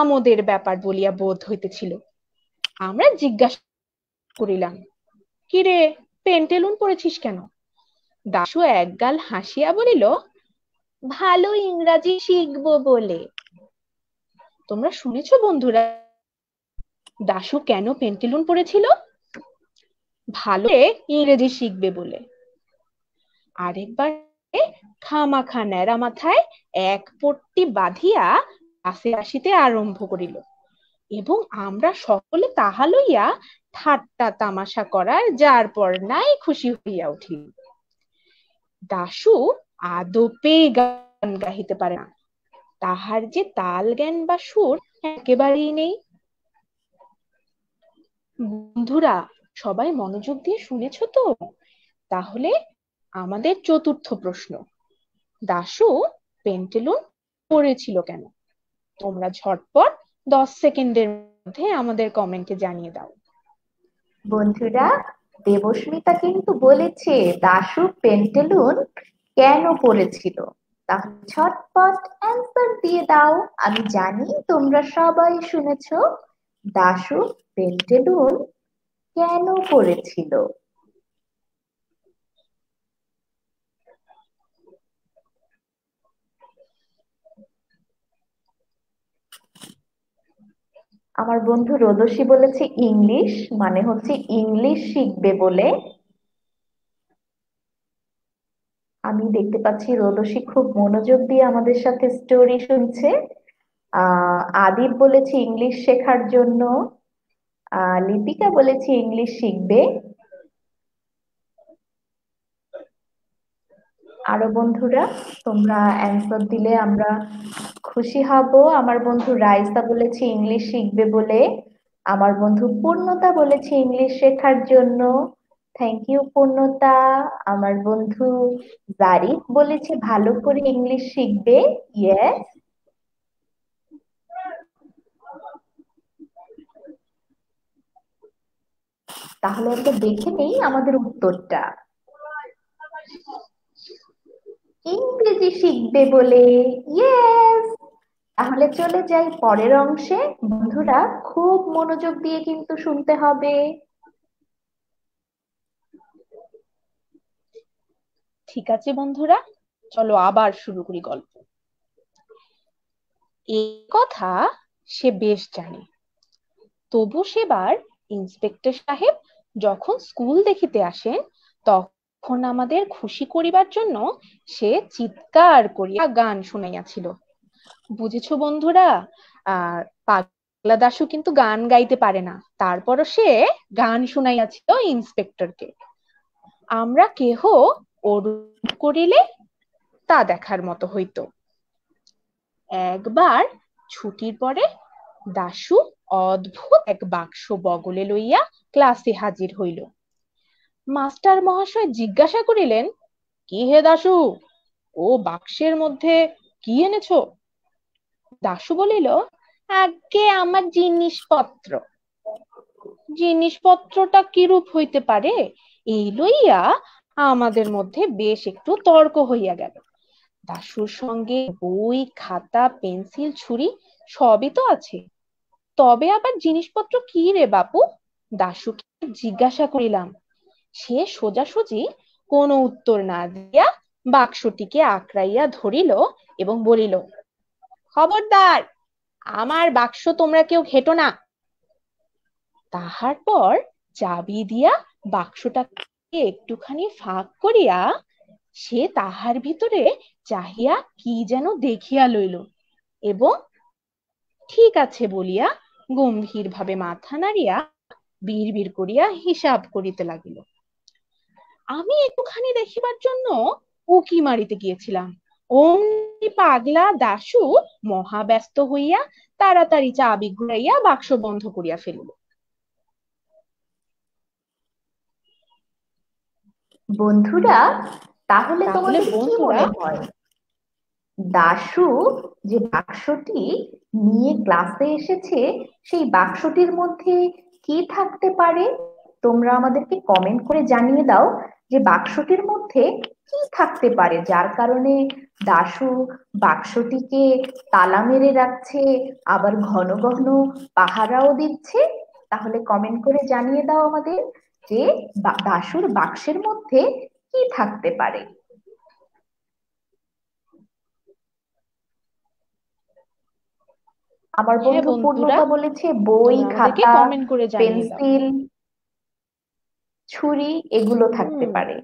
আমোদের ব্যাপার বলিয়া বোধ হইতেছিল। আমরা জিজ্ঞাসা করিলাম, কিরে, পেন্টেলুন পরেছিস কেন? দাশু একগাল হাসিয়া বলিল, ভালো ইংরাজি শিখব বলে। তোমরা শুনেছো বন্ধুরা? দাশু কেন পেন্টেলুন পরেছিল? ভালো ইংরেজি শিখবে বলে। আরেকবার খামাখা ন্যাড়া মাথায় এক পট্টি বাঁধিয়া আসে আসিতে আরম্ভ করিল। এবং আমরা সকলে তাহা লইয়া ঠাট্টা তামাশা করার যার পর নাই খুশি হইয়া উঠিল। দাশু আদপে গান গাহিতে পারে না। তাহার যে তাল জ্ঞান বা সুর একেবারেই নেই। বন্ধুরা, সবাই মনোযোগ দিয়ে শুনেছো তো? তাহলে আমাদের চতুর্থ প্রশ্ন। দাশু পেন্টেলুন পড়েছিল কেন? তোমরা ঝটপট দশ সেকেন্ডের মধ্যে আমাদের কমেন্টে জানিয়ে দাও। বন্ধুরা, দেবস্মিতা কিন্তু বলেছে, দাশু পেন্টেলুন কেন পরেছিল তাহলে ঝটপট অ্যান্সার দিয়ে দাও। আমি জানি তোমরা সবাই শুনেছ, দাশু কেন করেছিল? আমার বন্ধু রোদশী বলেছে, ইংলিশ মানে হচ্ছে ইংলিশ শিখবে বলে। আমি দেখতে পাচ্ছি রোদসী খুব মনোযোগ দিয়ে আমাদের সাথে স্টোরি শুনছে। আহ, আদিব বলেছে ইংলিশ শেখার জন্য। লিপিকা বলেছে ইংলিশ শিখবে। আরও বন্ধুরা, তোমরা অ্যান্সার দিলে আমরা খুশি হব। আমার বন্ধু রাইসা বলেছে ইংলিশ শিখবে বলে। আমার বন্ধু পূর্ণতা বলেছে ইংলিশ শেখার জন্য। থ্যাংক ইউ পূর্ণতা আমার বন্ধু জারিফ বলেছে ভালো করে ইংলিশ শিখবে ইয়েস তাহলে আমরা দেখে নেই আমাদের উত্তরটা ইংরেজি শিখবে বলে ইয়েস তাহলে চলে যাই পরের অংশে বন্ধুরা খুব মনোযোগ দিয়ে কিন্তু শুনতে হবে ঠিক আছে বন্ধুরা? চলো আবার শুরু করি গল্প। এই কথা সে বেশ জানে। তবু সেবার ইন্সপেক্টর সাহেব যখন স্কুল দেখিতে আসেন, তখন আমাদের খুশি করিবার জন্য সে চিৎকার করিয়া গান শুনাইয়াছিল। বুঝেছ বন্ধুরা আহ পাগলা দাশু কিন্তু গান গাইতে পারে না। তারপরও সে গান শুনাইয়াছিল ইন্সপেক্টরকে আমরা কেহ অনুরোধ করিলে তা দেখার মতো হইতো। একবার ছুটির পরে দাশু অদ্ভুত এক বাক্স বগলে লইয়া ক্লাসে হাজির হইল। মাস্টার মহাশয় জিজ্ঞাসা করিলেন, কি হে দাশু, ও বাক্সের মধ্যে কি এনেছো? দাশু বলিল, আগে আমার জিনিসপত্র। জিনিসপত্রটা কিরূপ হইতে পারে? এই লইয়া আমাদের মধ্যে বেশ একটু তর্ক হইয়া গেল। দাশুর সঙ্গে বই, খাতা, পেন্সিল, ছুরি সবই তো আছে। তবে আবার জিনিসপত্র কি রে বাপু? দাশুকে জিজ্ঞাসা করিলাম। সে সোজাসুজি কোনো উত্তর না দিয়া বাক্সটিকে আঁকড়াইয়া ধরিল এবং বলিল, খবরদার, আমার বাক্স তোমরা কেউ ঘেটো না। তাহার পর চাবি দিয়া বাক্সটাকে একটুখানি ফাঁক করিয়া সে তাহার ভিতরে চাহিয়া কি যেন দেখিয়া লইল এবং ঠিক আছে বলিয়া গম্ভীর ভাবে মাথা নাড়িয়া বীর করিয়া হিসাব করিতে লাগিল। আমি একটুখানি দেখিবার জন্য উকি মারিতে গিয়েছিলাম। অমনি পাগলা দাশু মহাব্যস্ত হইয়া তাড়াতাড়ি চাবি ঘুরাইয়া বাক্স বন্ধ করিয়া ফেলিল। বন্ধুরা তাহলে তাহলে তোমাদের কি বন্ধুরা মনে হয়? দাশু যে বাক্সটি নিয়ে ক্লাসে এসেছে সেই বাক্সটির মধ্যে কি থাকতে পারে? তোমরা আমাদেরকে কমেন্ট করে জানিয়ে দাও যে বাক্সটির মধ্যে কি থাকতে পারে। যার কারণে দাশু বাক্সটিকে তালা মেরে রাখছে আবার ঘন ঘন পাহারাও দিচ্ছে। তাহলে কমেন্ট করে জানিয়ে দাও আমাদের। যে দাশুর বাক্সের মধ্যে কি থাকতে পারে? আমার হ্যাঁ বন্ধু পূর্ণতা বলেছে বই খাতা পেন্সিল ছুরি এগুলো থাকতে পারে।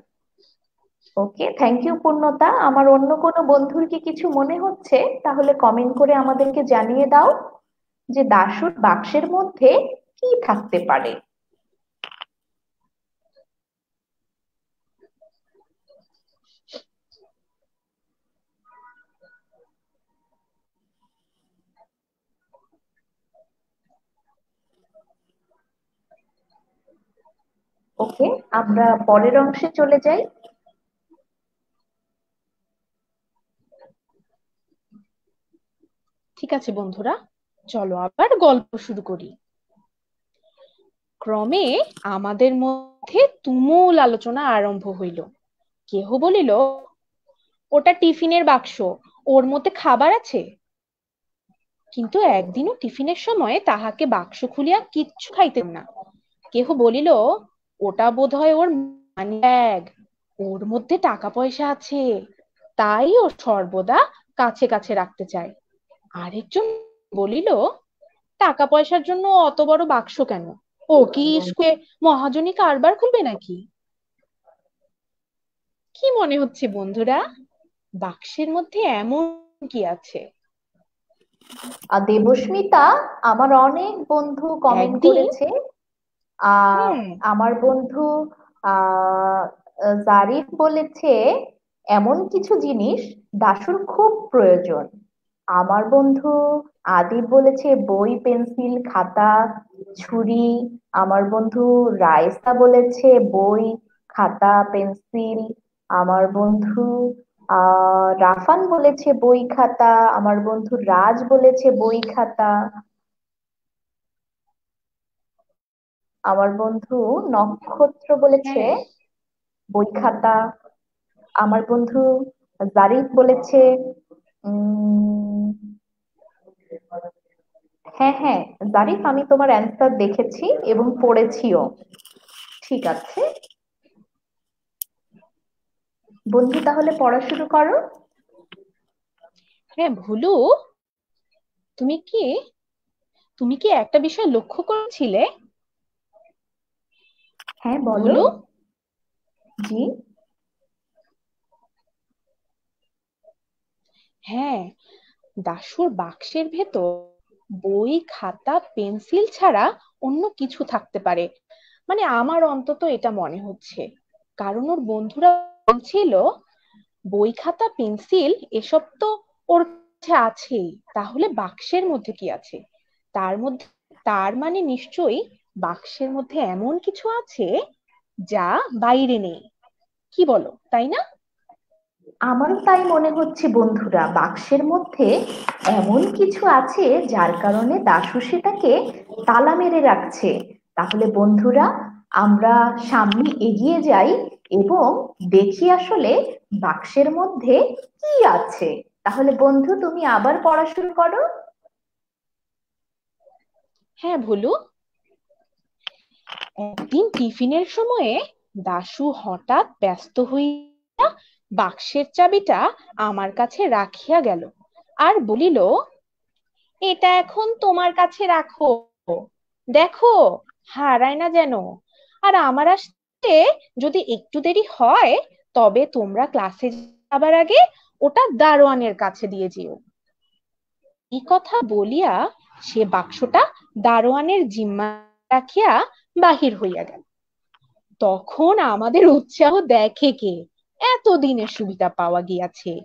ওকে থ্যাংক ইউ পূর্ণতা। আমার অন্য কোনো বন্ধুর কি কিছু মনে হচ্ছে? তাহলে কমেন্ট করে আমাদেরকে জানিয়ে দাও যে দাশুর বাক্সের মধ্যে কি থাকতে পারে। ওকে, আমরা পরের অংশে চলে যাই। ঠিক আছে বন্ধুরা, চলো আবার গল্প শুরু করি। ক্রমে আমাদের মধ্যে তুমুল আলোচনা আরম্ভ হইল। কেহ বলিল, ওটা টিফিনের বাক্স, ওর মধ্যে খাবার আছে? কিন্তু একদিনও টিফিনের সময় তাহাকে বাক্স খুলিয়া কিচ্ছু খাইতেন না। কেহ বলিল ওটা বোধ হয় ওর মানি ব্যাগ ওর মধ্যে টাকা পয়সা আছে তাই ও সর্বদা কাছে কাছে রাখতে চায়। আরেকজন বলিল টাকা পয়সার জন্য অত বড় বাক্স কেন? ও কি স্কুলে মহাজনী কারবার খুলবে নাকি? কি মনে হচ্ছে বন্ধুরা? বাক্সের মধ্যে এমন কি আছে? আর দেবস্মিতা আমার অনেক বন্ধু কমেন্ট করেছে। আহ আমার বন্ধু আহ জারিফ বলেছে এমন কিছু জিনিস দাশুর খুব প্রয়োজন। আমার বন্ধু আদিব বলেছে বই পেন্সিল খাতা ছুরি। আমার বন্ধু রাইসা বলেছে বই খাতা পেন্সিল। আমার বন্ধু আহ রাফান বলেছে বই খাতা। আমার বন্ধু রাজ বলেছে বই খাতা। আমার বন্ধু নক্ষত্র বলেছে হ্যাঁ। বই খাতা আমার বন্ধু জারিফ বলেছে উম হ্যাঁ হ্যাঁ জারিফ আমি তোমার অ্যান্সার দেখেছি এবং পড়েছিও। ঠিক আছে। বন্ধু তাহলে পড়া শুরু করো। হ্যাঁ ভুলু তুমি কি তুমি কি একটা বিষয় লক্ষ্য করেছিলে? হ্যাঁ বলো। জি। হ্যাঁ দাশুর বাক্সের ভেতর বই খাতা পেন্সিল ছাড়া অন্য কিছু থাকতে পারে। মানে আমার অন্তত এটা মনে হচ্ছে। কারণ ওর বন্ধুরা বলছিল বই খাতা পেন্সিল এসব তো ওর কাছে আছেই। তাহলে বাক্সের মধ্যে কি আছে? তার মধ্যে তার মানে নিশ্চয়ই বাক্সের মধ্যে এমন কিছু আছে যা বাইরে নেই। কি বলো তাই না? আমারও তাই মনে হচ্ছে বন্ধুরা বাক্সের মধ্যে এমন কিছু আছে যার কারণে দাশু সেটাকে তালা মেরে রাখছে। তাহলে বন্ধুরা আমরা সামনে এগিয়ে যাই এবং দেখি আসলে বাক্সের মধ্যে কি আছে। তাহলে বন্ধু তুমি আবার পড়া শুরু করো। হ্যাঁ ভুলু একদিন টিফিনের সময়ে দাশু হঠাৎ ব্যস্ত হইয়া বাক্সের চাবিটা আমার কাছে রাখিয়া গেল আর বলিল, এটা এখন তোমার কাছে রাখো। দেখো, হারায় না যেন। আর আমার আসতে যদি একটু দেরি হয়, তবে তোমরা ক্লাসে যাবার আগে ওটা দারোয়ানের কাছে দিয়ে যেও। এই কথা বলিয়া সে বাক্সটা দারোয়ানের জিম্মা রাখিয়া বাহির হইয়া গেল। তখন আমাদের উৎসাহ দেখে কে? এতদিনের সুবিধা পাওয়া গিয়াছে।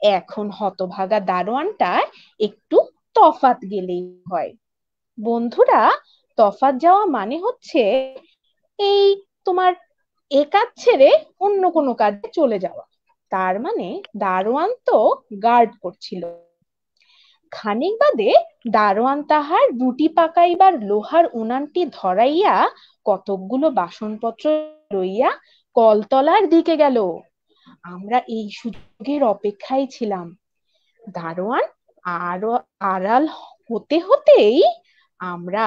এখন হতভাগা দারোয়ানটা একটু তফাত গেলেই হয়। বন্ধুরা, তফাত যাওয়া মানে হচ্ছে এই তোমার এ কাজ ছেড়ে অন্য কোনো কাজে চলে যাওয়া। তার মানে দারোয়ান তো গার্ড করছিল। খানিক বাদে দারোয়ান তাহার রুটি পাকাইবার লোহার উনানটি ধরাইয়া কতকগুলো বাসনপত্র লইয়া কলতলার দিকে গেল। আমরা এই সুযোগের অপেক্ষায় ছিলাম। দারোয়ান আরও আড়াল হতে হতেই আমরা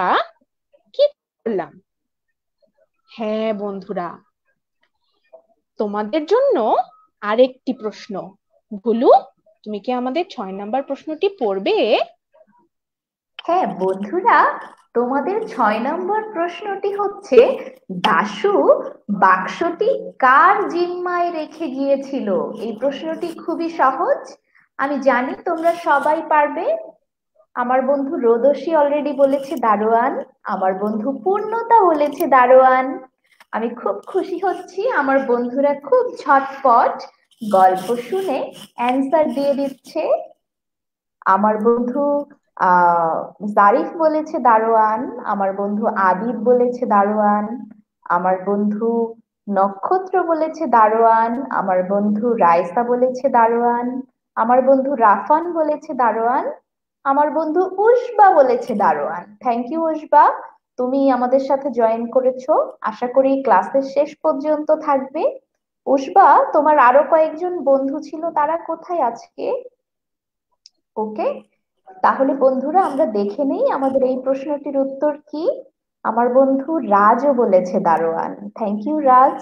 কি করলাম? হ্যাঁ বন্ধুরা, তোমাদের জন্য আরেকটি প্রশ্ন। ভুলু তুমি কি আমাদের ছয় নাম্বার প্রশ্নটি পড়বে? হ্যাঁ বন্ধুরা, তোমাদের ছয় নম্বর প্রশ্নটি হচ্ছে, দাশু বাক্সটি কার জিম্মায় রেখে গিয়েছিল? এই প্রশ্নটি খুবই সহজ। আমি জানি তোমরা সবাই পারবে। আমার বন্ধু রোদসী অলরেডি বলেছে দারোয়ান, আমার বন্ধু পূর্ণতা বলেছে দারোয়ান। আমি খুব খুশি হচ্ছি, আমার বন্ধুরা খুব ঝটপট গল্প শুনে অ্যান্সার দিয়ে দিচ্ছে আমার বন্ধু, আহ, জারিফ বলেছে দারোয়ান, আমার বন্ধু আদিব বলেছে দারোয়ান, আমার বন্ধু নক্ষত্র বলেছে দারোয়ান, আমার বন্ধু রাইসা বলেছে দারোয়ান, আমার বন্ধু রাফান বলেছে দারোয়ান, আমার বন্ধু উসবা বলেছে দারোয়ান। থ্যাংক ইউ উসবা তুমি আমাদের সাথে জয়েন করেছ। আশা করি ক্লাসের শেষ পর্যন্ত থাকবে। উসবা তোমার আরও কয়েকজন বন্ধু ছিল, তারা কোথায় আজকে? ওকে, তাহলে বন্ধুরা, আমরা দেখে নেই আমাদের এই প্রশ্নটির উত্তর কি। আমার বন্ধু রাজও বলেছে দারোয়ান। Thank you Raj.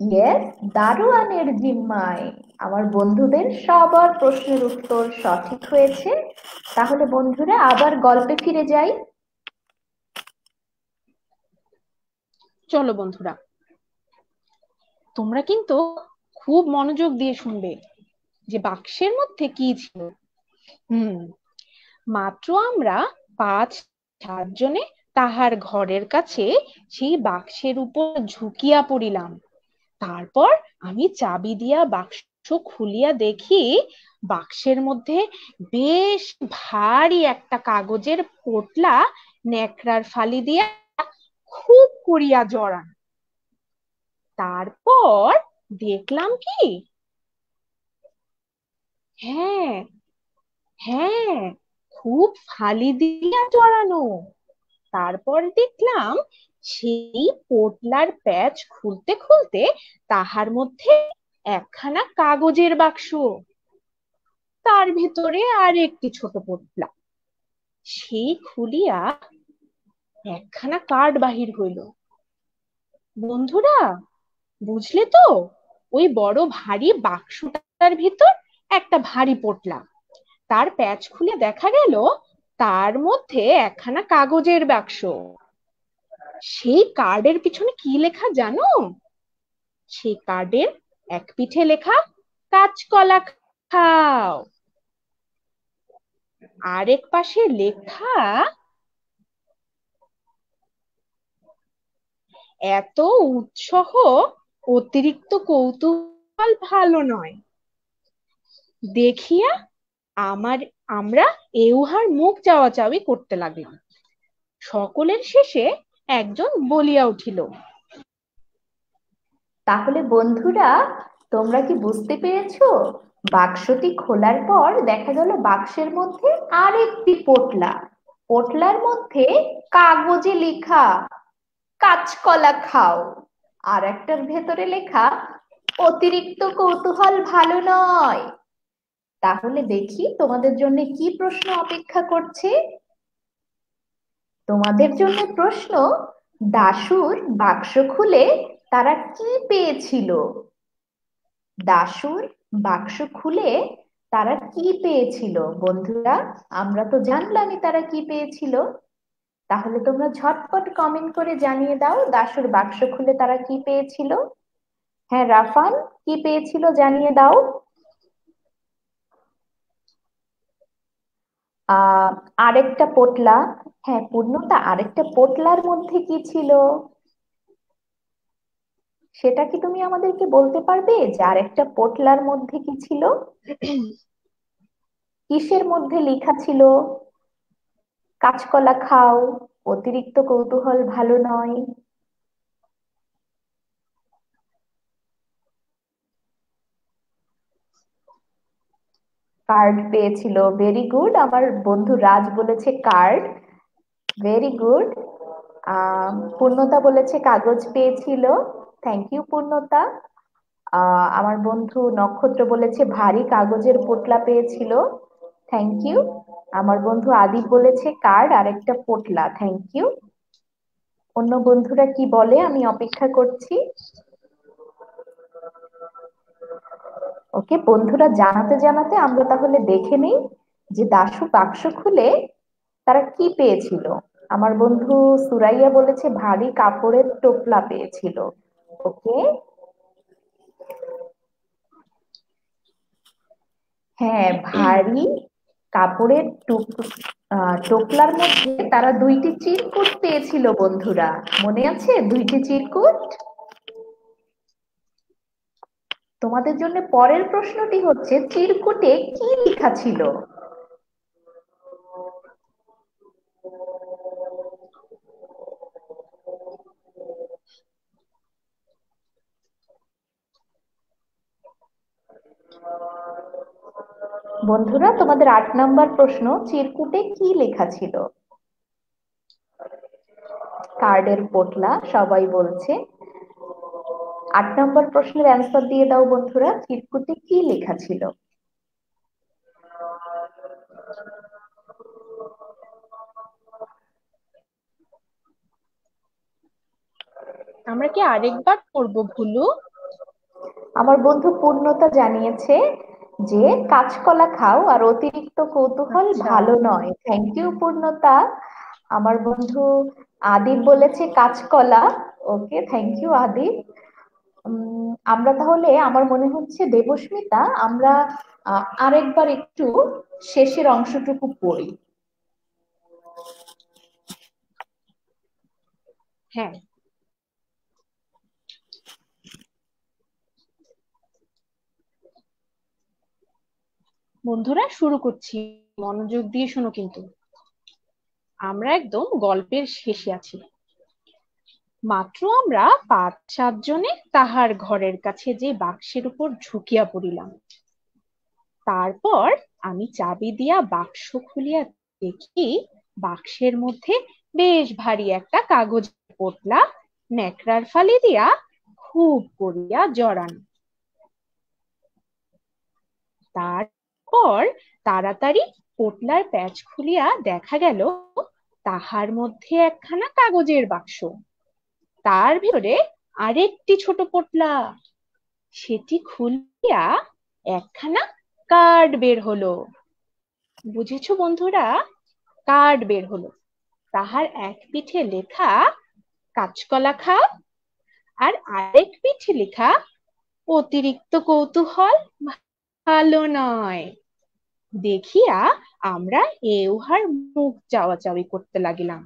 ইয়েস দারোয়ানের জিম্মায় আমার বন্ধুদের সবার প্রশ্নের উত্তর সঠিক হয়েছে। তাহলে বন্ধুরা, আবার গল্পে ফিরে যাই। চলো বন্ধুরা তোমরা কিন্তু খুব মনোযোগ দিয়ে শুনবে যে বাক্সের মধ্যে কি ছিল। হুম, মাত্র আমরা পাঁচ সাতজনে তাহার ঘরের কাছে সেই বাক্সের উপর ঝুঁকিয়া পড়িলাম। তারপর আমি চাবি দিয়া বাক্স খুলিয়া দেখি বাক্সের মধ্যে বেশ ভারী একটা কাগজের পোটলা ন্যাকড়ার ফালি দিয়া খুব করিয়া জড়ান। তারপর দেখলাম কি? হ্যাঁ হ্যাঁ খুব ফালি দিয়া জড়ানো। তারপর দেখলাম সেই পোটলার প্যাচ খুলতে খুলতে তাহার মধ্যে একখানা কাগজের বাক্স। তার ভিতরে আর একটি ছোট পোটলা। সেই খুলিয়া একখানা কার্ড বাহির হইল। বন্ধুরা বুঝলে তো? ওই বড় ভারী বাক্সটার ভিতর একটা ভারী পোটলা। তার প্যাচ খুলে দেখা গেল তার মধ্যে একখানা কাগজের বাক্স। সেই কার্ডের পিছনে কি লেখা জানো? সেই কার্ডের এক পিঠে লেখা, কাঁচকলা খাও। আরেক পাশে লেখা, এত উৎসাহ অতিরিক্ত কৌতূহল ভালো নয়। দেখিয়া আমার, আমরা এউহার মুখ চাওয়াচাওয়ি করতে লাগলাম সকলের শেষে একজন বলিয়া উঠিল, তাহলে বন্ধুরা, তোমরা কি বুঝতে পেরেছ? বাক্সটি খোলার পর দেখা গেল বাক্সের মধ্যে আরেকটি পোটলা। পোটলার মধ্যে কাগজে লেখা, কাঁচকলা খাও। আর একটার ভেতরে লেখা, অতিরিক্ত কৌতূহল ভালো নয়। তাহলে দেখি তোমাদের জন্য কি প্রশ্ন অপেক্ষা করছে? তোমাদের জন্য প্রশ্ন দাশুর বাক্স খুলে তারা কি পেয়েছিল? দাশুর বাক্স খুলে তারা কি পেয়েছিল? বন্ধুরা, আমরা তো জানলামই তারা কি পেয়েছিল। তাহলে তোমরা ঝটপট কমেন্ট করে জানিয়ে দাও, দাশুর বাক্স খুলে তারা কি পেয়েছিল? হ্যাঁ রাফান, কি পেয়েছিল জানিয়ে দাও। আহ, আরেকটা পোটলা হ্যাঁ পূর্ণতা, আরেকটা পোটলার মধ্যে কি ছিল? সেটা কি তুমি আমাদেরকে বলতে পারবে যে আরেকটা পোটলার মধ্যে কি ছিল? কিসের মধ্যে লেখা ছিল? কাঁচকলা খাও, অতিরিক্ত কৌতূহল ভালো নয়। কার্ড পেয়েছিল ভেরি গুড আমার বন্ধু রাজ বলেছে কার্ড ভেরি গুড পূর্ণতা বলেছে কাগজ পেয়েছিল। থ্যাংক ইউ পূর্ণতা। আমার বন্ধু নক্ষত্র বলেছে ভারী কাগজের পোটলা পেয়েছিল। থ্যাংক ইউ আমার বন্ধু আদি বলেছে কার্ড আর একটা পোটলা। থ্যাংক ইউ অন্য বন্ধুরা কি বলে? আমি অপেক্ষা করছি। ওকে বন্ধুরা জানাতে জানাতে আমরা তাহলে দেখে নেই যে দাশু বাক্স খুলে তারা কি পেয়েছিল। আমার বন্ধু সুরাইয়া বলেছে ভারী কাপড়ের টোপলা পেয়েছিল। ওকে হ্যাঁ ভারী কাপড়ের টোকলার মধ্যে তারা দুইটি চিরকুট পেয়েছিল, বন্ধুরা। মনে আছে দুইটি চিরকুট? তোমাদের জন্য পরের প্রশ্নটি হচ্ছে, চিরকুটে কি লেখা ছিল? বন্ধুরা তোমাদের আট নাম্বার প্রশ্ন চিরকুটে কি লেখা ছিল? কার্ডের পোটলা সবাই বলছে। আট নম্বর প্রশ্নের অ্যান্সার দিয়ে দাও বন্ধুরা চিরকুটে কি লেখা ছিল? আমরা কি আরেকবার করব ভুলু? আমার বন্ধু পূর্ণতা জানিয়েছে যে কাঁচকলা খাও আর অতিরিক্ত কৌতূহল আচ্ছা। ভালো নয়। থ্যাংক ইউ পূর্ণতা। আমার বন্ধু আদিব বলেছে কাঁচকলা। Okay thank you Adib um, আমরা তাহলে আমার মনে হচ্ছে দেবস্মিতা আমরা আরেকবার একটু শেষের অংশটুকু পড়ি। হ্যাঁ। বন্ধুরা, শুরু করছি। মনোযোগ দিয়ে শোনো কিন্তু। আমরা একদম গল্পের শেষে আছি। মাত্র আমরা পাঁচ সাতজনে তাহার ঘরের কাছে যে বাক্সের উপর ঝুঁকিয়া পড়িলাম। তারপর আমি চাবি দিয়া বাক্স খুলিয়া দেখি বাক্সের মধ্যে বেশ ভারী একটা কাগজ পোটলা ন্যাকড়ার ফালি দিয়া খুব করিয়া জড়ানো। তারপর তাড়াতাড়ি পোটলার প্যাচ খুলিয়া দেখা গেল তাহার মধ্যে একখানা কাগজের বাক্স। তার ভিতরে আরেকটি ছোট পোটলা। সেটি খুলিয়া একখানা কার্ড বের হলো। বুঝেছ বন্ধুরা? কার্ড বের হলো। তাহার এক পিঠে লেখা কাঁচকলা খাও আর আরেক পিঠে লেখা অতিরিক্ত কৌতূহল ভালো নয়। দেখিয়া আমরা এ উহার মুখ চাওয়াচাওয়ি করতে লাগিলাম।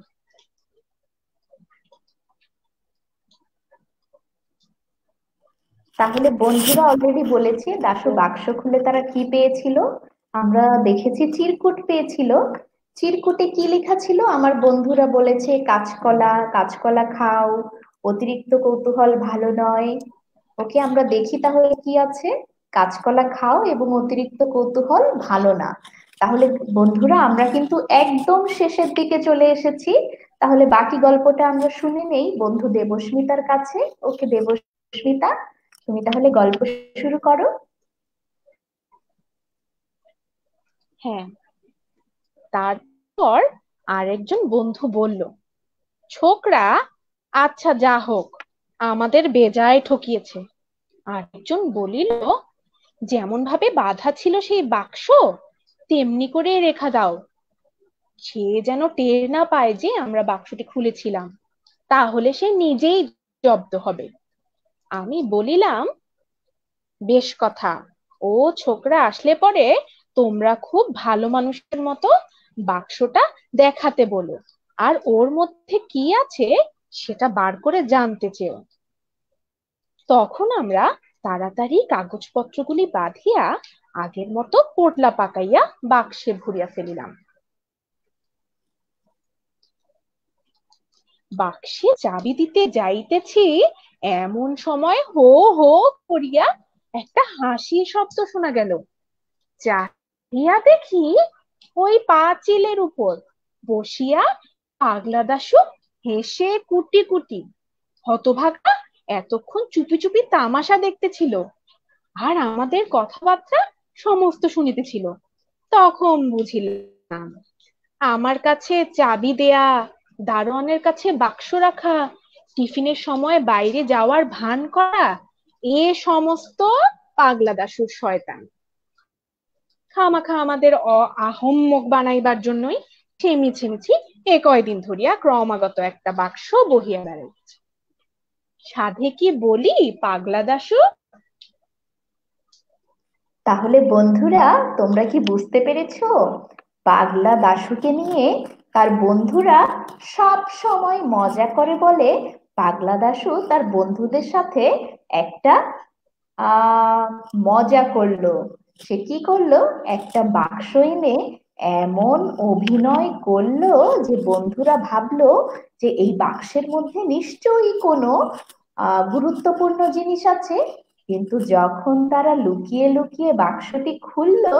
তাহলে বন্ধুরা অলরেডি বলেছে, দাশু বাক্স খুলে তারা কি পেয়েছিল? আমরা দেখেছি চিরকুট পেয়েছিল। চিরকুটে কি লেখা ছিল? আমার বন্ধুরা বলেছে, কাঁচকলা কাঁচকলা খাও, অতিরিক্ত কৌতূহল ভালো নয়। ওকে আমরা দেখি তাহলে কি আছে? কাঁচকলা খাও এবং অতিরিক্ত কৌতূহল ভালো না। তাহলে বন্ধুরা, আমরা কিন্তু একদম শেষের দিকে চলে এসেছি। তাহলে বাকি গল্পটা আমরা শুনে নেই বন্ধু দেবস্মিতার কাছে। ওকে দেবস্মিতা, তুমি তাহলে গল্প শুরু করো। হ্যাঁ। তারপর আরেকজন বন্ধু বলল, ছোকরা আচ্ছা যা হোক, আমাদের বেজায় ঠকিয়েছে। আরেকজন বলিল যেমন ভাবে বাঁধা ছিল সেই বাক্স, তেমনি করে রেখা দাও। সে যেন টের না পায় যে আমরা বাক্সটি খুলেছিলাম, তাহলে সে নিজেই জব্দ হবে। আমি বলিলাম, বেশ কথা। ও ছোকরা আসলে পরে তোমরা খুব ভালো মানুষের মতো বাক্সটা দেখাতে বলো। আর ওর মধ্যে কি আছে সেটা বার করে জানতে চেও। তখন আমরা তাড়াতাড়ি কাগজপত্রগুলি বাঁধিয়া আগের মতো পোটলা পাকাইয়া বাক্সে ভরিয়া ফেলিলাম। বাক্সে চাবি দিতে যাইতেছি, এমন সময় হো হো করিয়া একটা হাসির শব্দ শোনা গেল। চাহিয়া দেখি ওই পাঁচিলের উপর বসিয়া পাগলা দাশু হেসে কুটি কুটি, হতভাগা এতক্ষণ চুপি চুপি তামাশা দেখতেছিল আর আমাদের কথাবার্তা সমস্ত শুনিতেছিল তখন বুঝিলাম, আমার কাছে চাবি দেয়া, দারোয়ানের কাছে বাক্স রাখা, টিফিনের সময় বাইরে যাওয়ার ভান করা, এ সমস্ত পাগলা দাসুর শয়তান। খামাখা আমাদের আহম্মক বানাইবার জন্যই মিছি মিছি এ কয়দিন ধরিয়া ক্রমাগত একটা বাক্স বহিয়া বেড়াইছে সাধে কি বলি, পাগলা দাসু তাহলে বন্ধুরা, তোমরা কি বুঝতে পেরেছ? পাগলা দাশুকে নিয়ে তার বন্ধুরা সব সময় মজা করে বলে, পাগলা দাশু তার বন্ধুদের সাথে একটা মজা করল। সে কি করল? একটা বাক্স এনে এমন অভিনয় করল যে বন্ধুরা ভাবলো যে এই বাক্সের মধ্যে নিশ্চয়ই কোনো গুরুত্বপূর্ণ জিনিস আছে। কিন্তু যখন তারা লুকিয়ে লুকিয়ে বাক্সটি খুললো,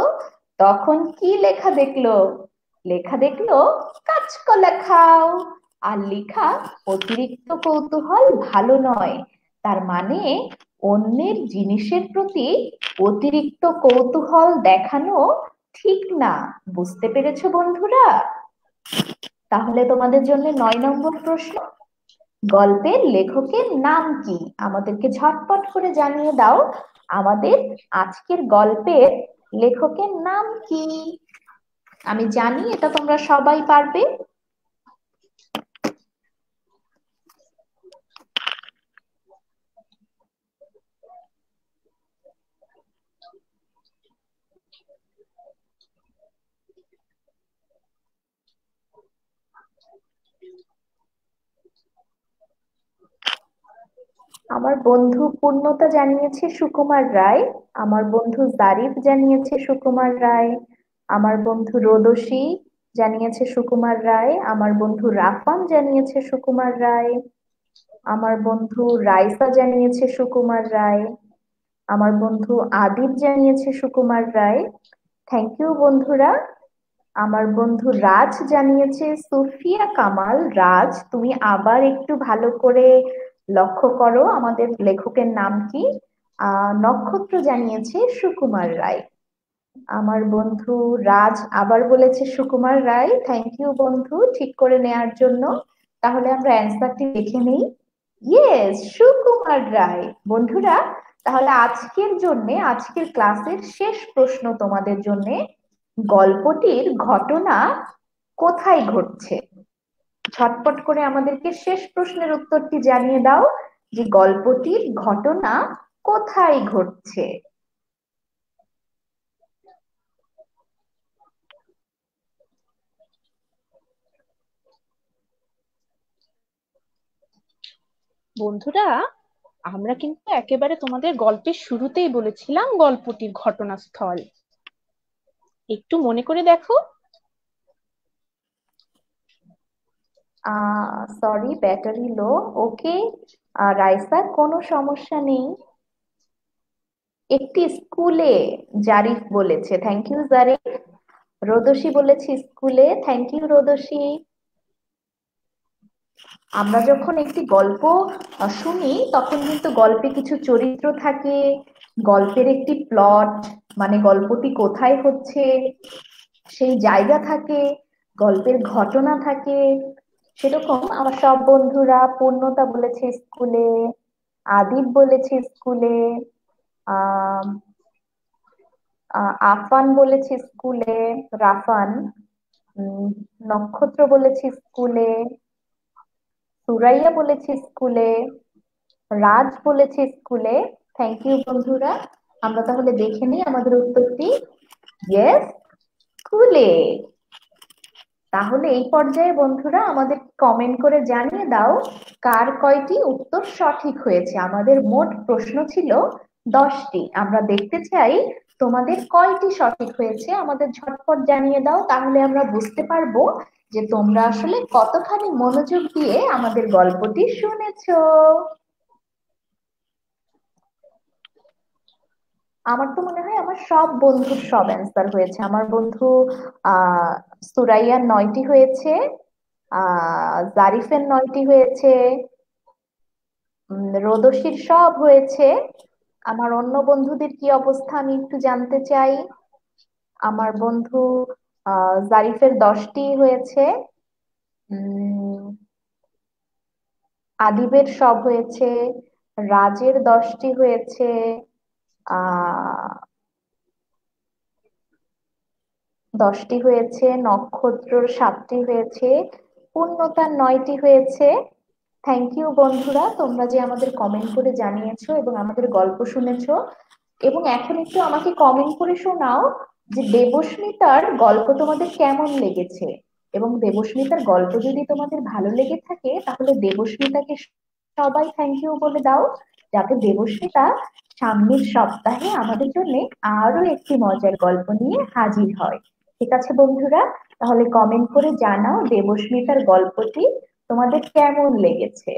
তখন কি লেখা দেখল? লেখা দেখল কাঁচকলা খাও আর লেখা, অতিরিক্ত কৌতূহল ভালো নয়। তার মানে অন্যের জিনিসের প্রতি অতিরিক্ত কৌতূহল দেখানো ঠিক না, বুঝতে পেরেছ বন্ধুরা? তাহলে তোমাদের জন্য নয় নম্বর প্রশ্ন। গল্পের লেখকের নাম কি? আমাদেরকে ঝটপট করে জানিয়ে দাও, আমাদের আজকের গল্পের লেখকের নাম কি? আমি জানি, এটা তোমরা সবাই পারবে। আমার বন্ধু পূর্ণতা জানিয়েছে সুকুমার রায়, আমার বন্ধু জারিফ জানিয়েছে সুকুমার রায়, আমার বন্ধু রোদসী জানিয়েছে সুকুমার রায়, আমার বন্ধু রাফান জানিয়েছে সুকুমার রায়, আমার বন্ধু রাইসা জানিয়েছে সুকুমার রায়, আমার বন্ধু আদিব জানিয়েছে সুকুমার রায়। থ্যাংক ইউ বন্ধুরা। আমার বন্ধু রাজ জানিয়েছে, সুফিয়া কামাল, রাজ, তুমি আবার একটু ভালো করে লক্ষ্য করো আমাদের লেখকের নাম কি? নক্ষত্র জানিয়েছে সুকুমার রায়। আমার বন্ধু রাজ আবার বলেছে সুকুমার রায় থ্যাংক ইউ বন্ধু, ঠিক করে নেয়ার জন্য। তাহলে আমরা অ্যান্সারটি দেখে নেই। ইয়েস সুকুমার রায়। বন্ধুরা, তাহলে আজকের জন্য, আজকের ক্লাসের শেষ প্রশ্ন তোমাদের জন্য, গল্পটির ঘটনা কোথায় ঘটছে? ঝটপট করে আমাদেরকে শেষ প্রশ্নের উত্তরটি জানিয়ে দাও যে গল্পটির ঘটনা কোথায় ঘটছে। বন্ধুরা, আমরা কিন্তু একেবারে তোমাদের গল্পের শুরুতেই বলেছিলাম গল্পটির ঘটনাস্থল। একটু মনে করে দেখো। Sorry battery low okay Raisa, কোনো সমস্যা নেই। একটি স্কুলে জারিফ বলেছে থ্যাংক ইউ জারিফ। রোদসী বলেছে স্কুলে থ্যাংক ইউ রোদসী আমরা যখন একটি গল্প শুনি, তখন কিন্তু গল্পে কিছু চরিত্র থাকে, গল্পের একটি প্লট মানে গল্পটি কোথায় হচ্ছে, সেই জায়গা থাকে, গল্পের ঘটনা থাকে। সেরকম আমার সব বন্ধুরা পূর্ণতা বলেছে স্কুলে আদিব বলেছে স্কুলে আফান বলেছে স্কুলে, রাফান নক্ষত্র বলেছে স্কুলে, সুরাইয়া বলেছে স্কুলে, রাজ বলেছে স্কুলে। থ্যাংক ইউ বন্ধুরা। আমরা তাহলে দেখে নিই আমাদের উত্তরটি। ইয়েস স্কুলে। তাহলে এই পর্যায়ে বন্ধুরা আমাদের কমেন্ট করে জানিয়ে দাও কার কয়টি উত্তর সঠিক হয়েছে? আমাদের মোট প্রশ্ন ছিল দশটি। আমরা দেখতে চাই তোমাদের কয়টি সঠিক হয়েছে? আমাদের ঝটপট জানিয়ে দাও, তাহলে আমরা বুঝতে পারব যে তোমরা আসলে কতখানি মনোযোগ দিয়ে আমাদের গল্পটি শুনেছ। আমার তো মনে হয় আমার সব বন্ধুর সব অ্যান্সার হয়েছে। আমার বন্ধু, আহ সুরাইয়ার নয়টি হয়েছে, আহ, জারিফের নয়টি হয়েছে রোদসির সব হয়েছে। আমার অন্য বন্ধুদের কি অবস্থা আমি একটু জানতে চাই। আমার বন্ধু, আহ, জারিফের দশটি হয়েছে। উম, আদিবের সব হয়েছে, রাজের দশটি হয়েছে দশটি হয়েছে নক্ষত্রর সাতটি হয়েছে পূর্ণতার নয়টি হয়েছে। থ্যাংক ইউ বন্ধুরা, তোমরা যে আমাদের কমেন্ট করে জানিয়েছো এবং আমাদের গল্প শুনেছো, এবং এখন একটু আমাকে কমেন্ট করে শোনাও যে দেবস্মিতার গল্প তোমাদের কেমন লেগেছে? এবং দেবস্মিতার গল্প যদি তোমাদের ভালো লেগে থাকে, তাহলে দেবস্মিতাকে সবাই থ্যাংক ইউ বলে দাও, যাতে দেবস্মিতা সামনের সপ্তাহে আমাদের জন্য আরও একটি মজার গল্প নিয়ে হাজির হয়। ঠিক আছে বন্ধুরা? তাহলে কমেন্ট করে জানাও দেবস্মিতার গল্পটি তোমাদের কেমন লেগেছে।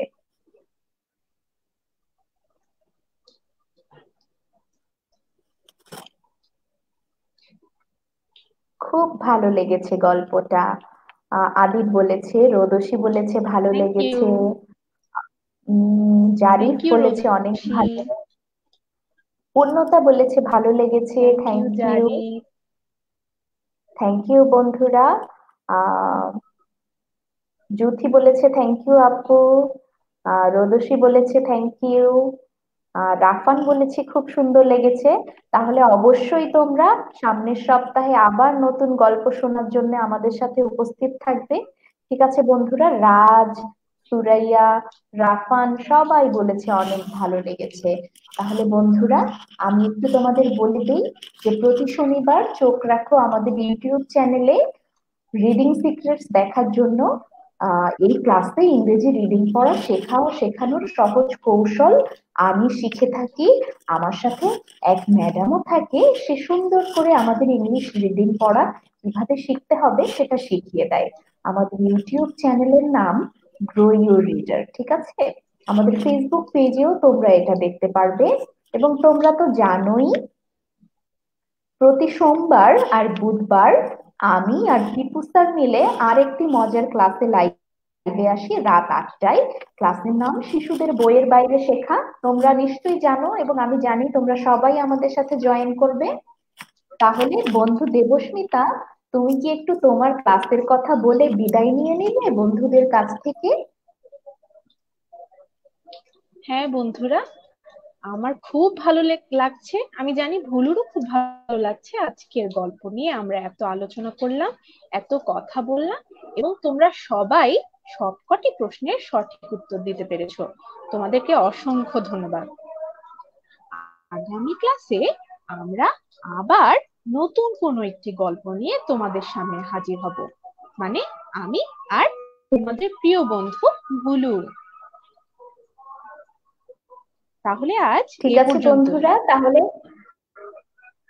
খুব ভালো লেগেছে গল্পটা। আদিব বলেছে রোদসী বলেছে ভালো লেগেছে। জারিফ বলেছে অনেক ভালো পূর্ণতা বলেছে ভালো লেগেছে থ্যাংক ইউ থ্যাংক ইউ বন্ধুরা। জুথি বলেছে থ্যাংক ইউ আপু। রোদসী বলেছে থ্যাংক ইউ রাফান বলেছে খুব সুন্দর লেগেছে। তাহলে অবশ্যই তোমরা সামনের সপ্তাহে আবার নতুন গল্প শোনার জন্য আমাদের সাথে উপস্থিত থাকবে। ঠিক আছে বন্ধুরা রাজ সুরাইয়া, রাফান সবাই বলেছে অনেক ভালো লেগেছে। তাহলে বন্ধুরা, আমি একটু তোমাদের বলে দিই যে প্রতি শনিবার চোখ রাখো আমাদের ইউটিউব চ্যানেলে রিডিং সিক্রেটস দেখার জন্য। এই ক্লাসে ইংরেজি রিডিং পড়া শেখা ও শেখানোর সহজ কৌশল আমি শিখে থাকি। আমার সাথে এক ম্যাডামও থাকে, সে সুন্দর করে আমাদের ইংলিশ রিডিং পড়া কীভাবে শিখতে হবে সেটা শিখিয়ে দেয়। আমাদের ইউটিউব চ্যানেলের নাম গ্রো ইউর রিডার ঠিক আছে? আমাদের ফেসবুক পেজেও তোমরা এটা দেখতে পারবে এবং তোমরা তো জানোই, প্রতি সোমবার আর বুধবার আমি আর টিপু স্যার মিলে আরেকটি মজার ক্লাসে লাইভে আসি রাত আটটায়। ক্লাসের নাম শিশুদের বইয়ের বাইরে শেখা। তোমরা নিশ্চয়ই জানো এবং আমি জানি তোমরা সবাই আমাদের সাথে জয়েন করবে। তাহলে বন্ধু দেবস্মিতা তুমি কি একটু তোমার ক্লাসের কথা বলে বিদায় নিয়ে নিলে বন্ধুদের কাছ থেকে? হ্যাঁ বন্ধুরা, আমার খুব ভালো লাগছে। আমি জানি ভুলুরও খুব ভালো লাগছে আজকের গল্প নিয়ে। আমরা এত আলোচনা করলাম, এত কথা বললাম, এবং তোমরা সবাই সবকটি প্রশ্নের সঠিক উত্তর দিতে পেরেছ। তোমাদেরকে অসংখ্য ধন্যবাদ। আগামী ক্লাসে আমরা আবার নতুন কোনো একটি গল্প নিয়ে তোমাদের সামনে হাজির হব। মানে আমি আর তোমাদের প্রিয় বন্ধু বুলু তাহলে আজ ঠিক আছে বন্ধুরা তাহলে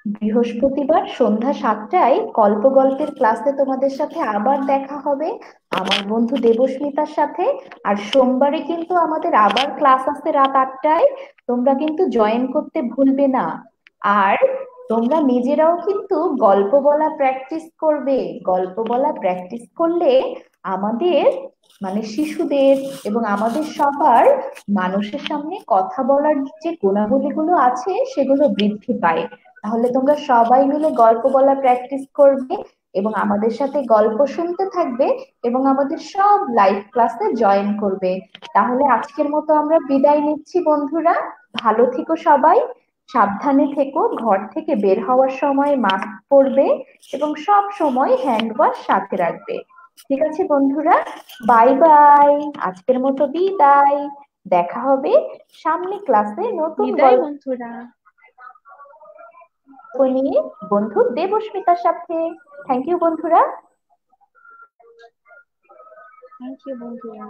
বৃহস্পতিবার সন্ধ্যা সাতটায় গল্প গল্পের ক্লাসে তোমাদের সাথে আবার দেখা হবে। আমার বন্ধু দেবস্মিতার সাথে। আর সোমবারে কিন্তু আমাদের আবার ক্লাস আছে রাত আটটায়। তোমরা কিন্তু জয়েন করতে ভুলবে না। আর তোমরা নিজেরাও কিন্তু গল্প বলা প্র্যাকটিস করবে। গল্প বলা প্র্যাকটিস করলে আমাদের মানে শিশুদের এবং আমাদের সবার মানুষের সামনে কথা বলার যে গুণাবলীগুলো আছে, সেগুলো বৃদ্ধি পায়। তাহলে তোমরা সবাই মিলে গল্প বলা প্র্যাকটিস করবে এবং আমাদের সাথে গল্প শুনতে থাকবে এবং আমাদের সব লাইভ ক্লাসে জয়েন করবে। তাহলে আজকের মতো আমরা বিদায় নিচ্ছি বন্ধুরা। ভালো থেকো সবাই। সাবধানে থেকো ঘর থেকে বের হওয়ার সময় মাস্ক পরবে এবং সব সময় হ্যান্ড ওয়াশ সাথে রাখবে। ঠিক আছে বন্ধুরা? বাই বাই আজকের মতো বিদায়। দেখা হবে সামনে ক্লাসে নতুন বন্ধুরা। নিয়ে বন্ধু দেবস্মিতার সাথে। থ্যাংক ইউ বন্ধুরা। থ্যাংক ইউ বন্ধুরা।